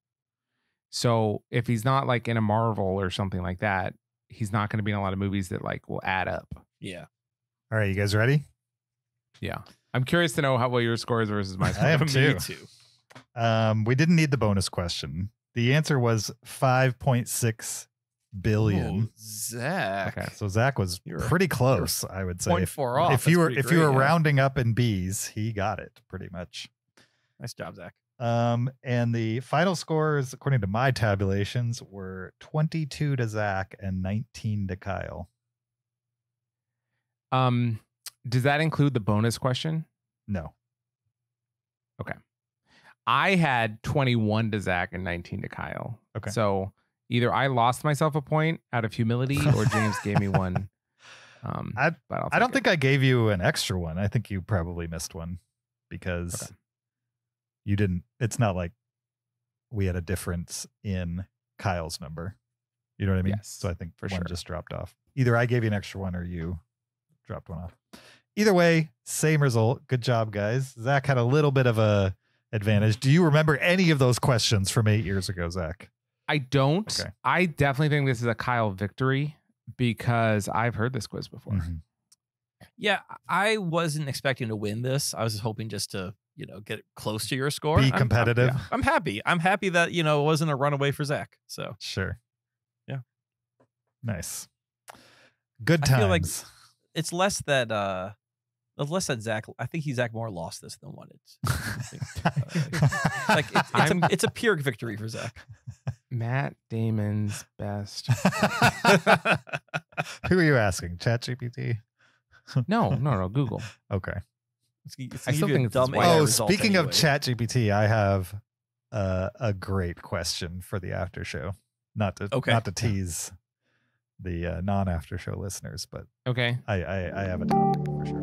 So if he's not like in a Marvel or something like that, he's not going to be in a lot of movies that like will add up. Yeah, All right, you guys ready? Yeah. I'm curious to know how well your score is versus my *laughs* score. I am *laughs* Me too. too. Um, we didn't need the bonus question. The answer was 5.6 billion. Oh, Zach. Okay. So Zach was You're- pretty close, I would say. Point If, four off. if you were pretty if you were yeah. rounding up in bees, he got it pretty much. Nice job, Zach. Um, and the final scores, according to my tabulations, were 22 to Zach and 19 to Kyle. Um, does that include the bonus question? No. Okay. I had 21 to Zach and 19 to Kyle. Okay. So either I lost myself a point out of humility or James gave me one. *laughs* Um, I- but I'll don't take think I gave you an extra one. I think you probably missed one because Okay. You didn't. It's not like we had a difference in Kyle's number. You know what I mean? Yes, so I think for one sure. just dropped off. Either I gave you an extra one or you dropped one off. Either way, same result. Good job, guys. Zach had a little bit of a advantage. Do you remember any of those questions from eight years ago, Zach? I don't. Okay. I definitely think this is a Kyle victory because I've heard this quiz before. Mhm. Yeah, I wasn't expecting to win this. I was hoping just to, you know, get close to your score. Be I'm- I'm- competitive. yeah. I'm happy. I'm happy that, you know, it wasn't a runaway for Zach. So Sure. Yeah. Nice. Good I times. feel like- it's less that uh less that Zach I think he Zach more lost this than won it. *laughs* I think, uh, like it's, it's a it's a pure victory for Zach. Matt Damon's best. *laughs* Who are you asking? ChatGPT? No, no, no. Google. *laughs* Okay. It's- it's I still give you a think dumb his Oh, result speaking of anyway. ChatGPT, I have uh, a great question for the after show. Not to Okay. not to tease the uh, non after show listeners, but Okay. I, I I have a topic for sure.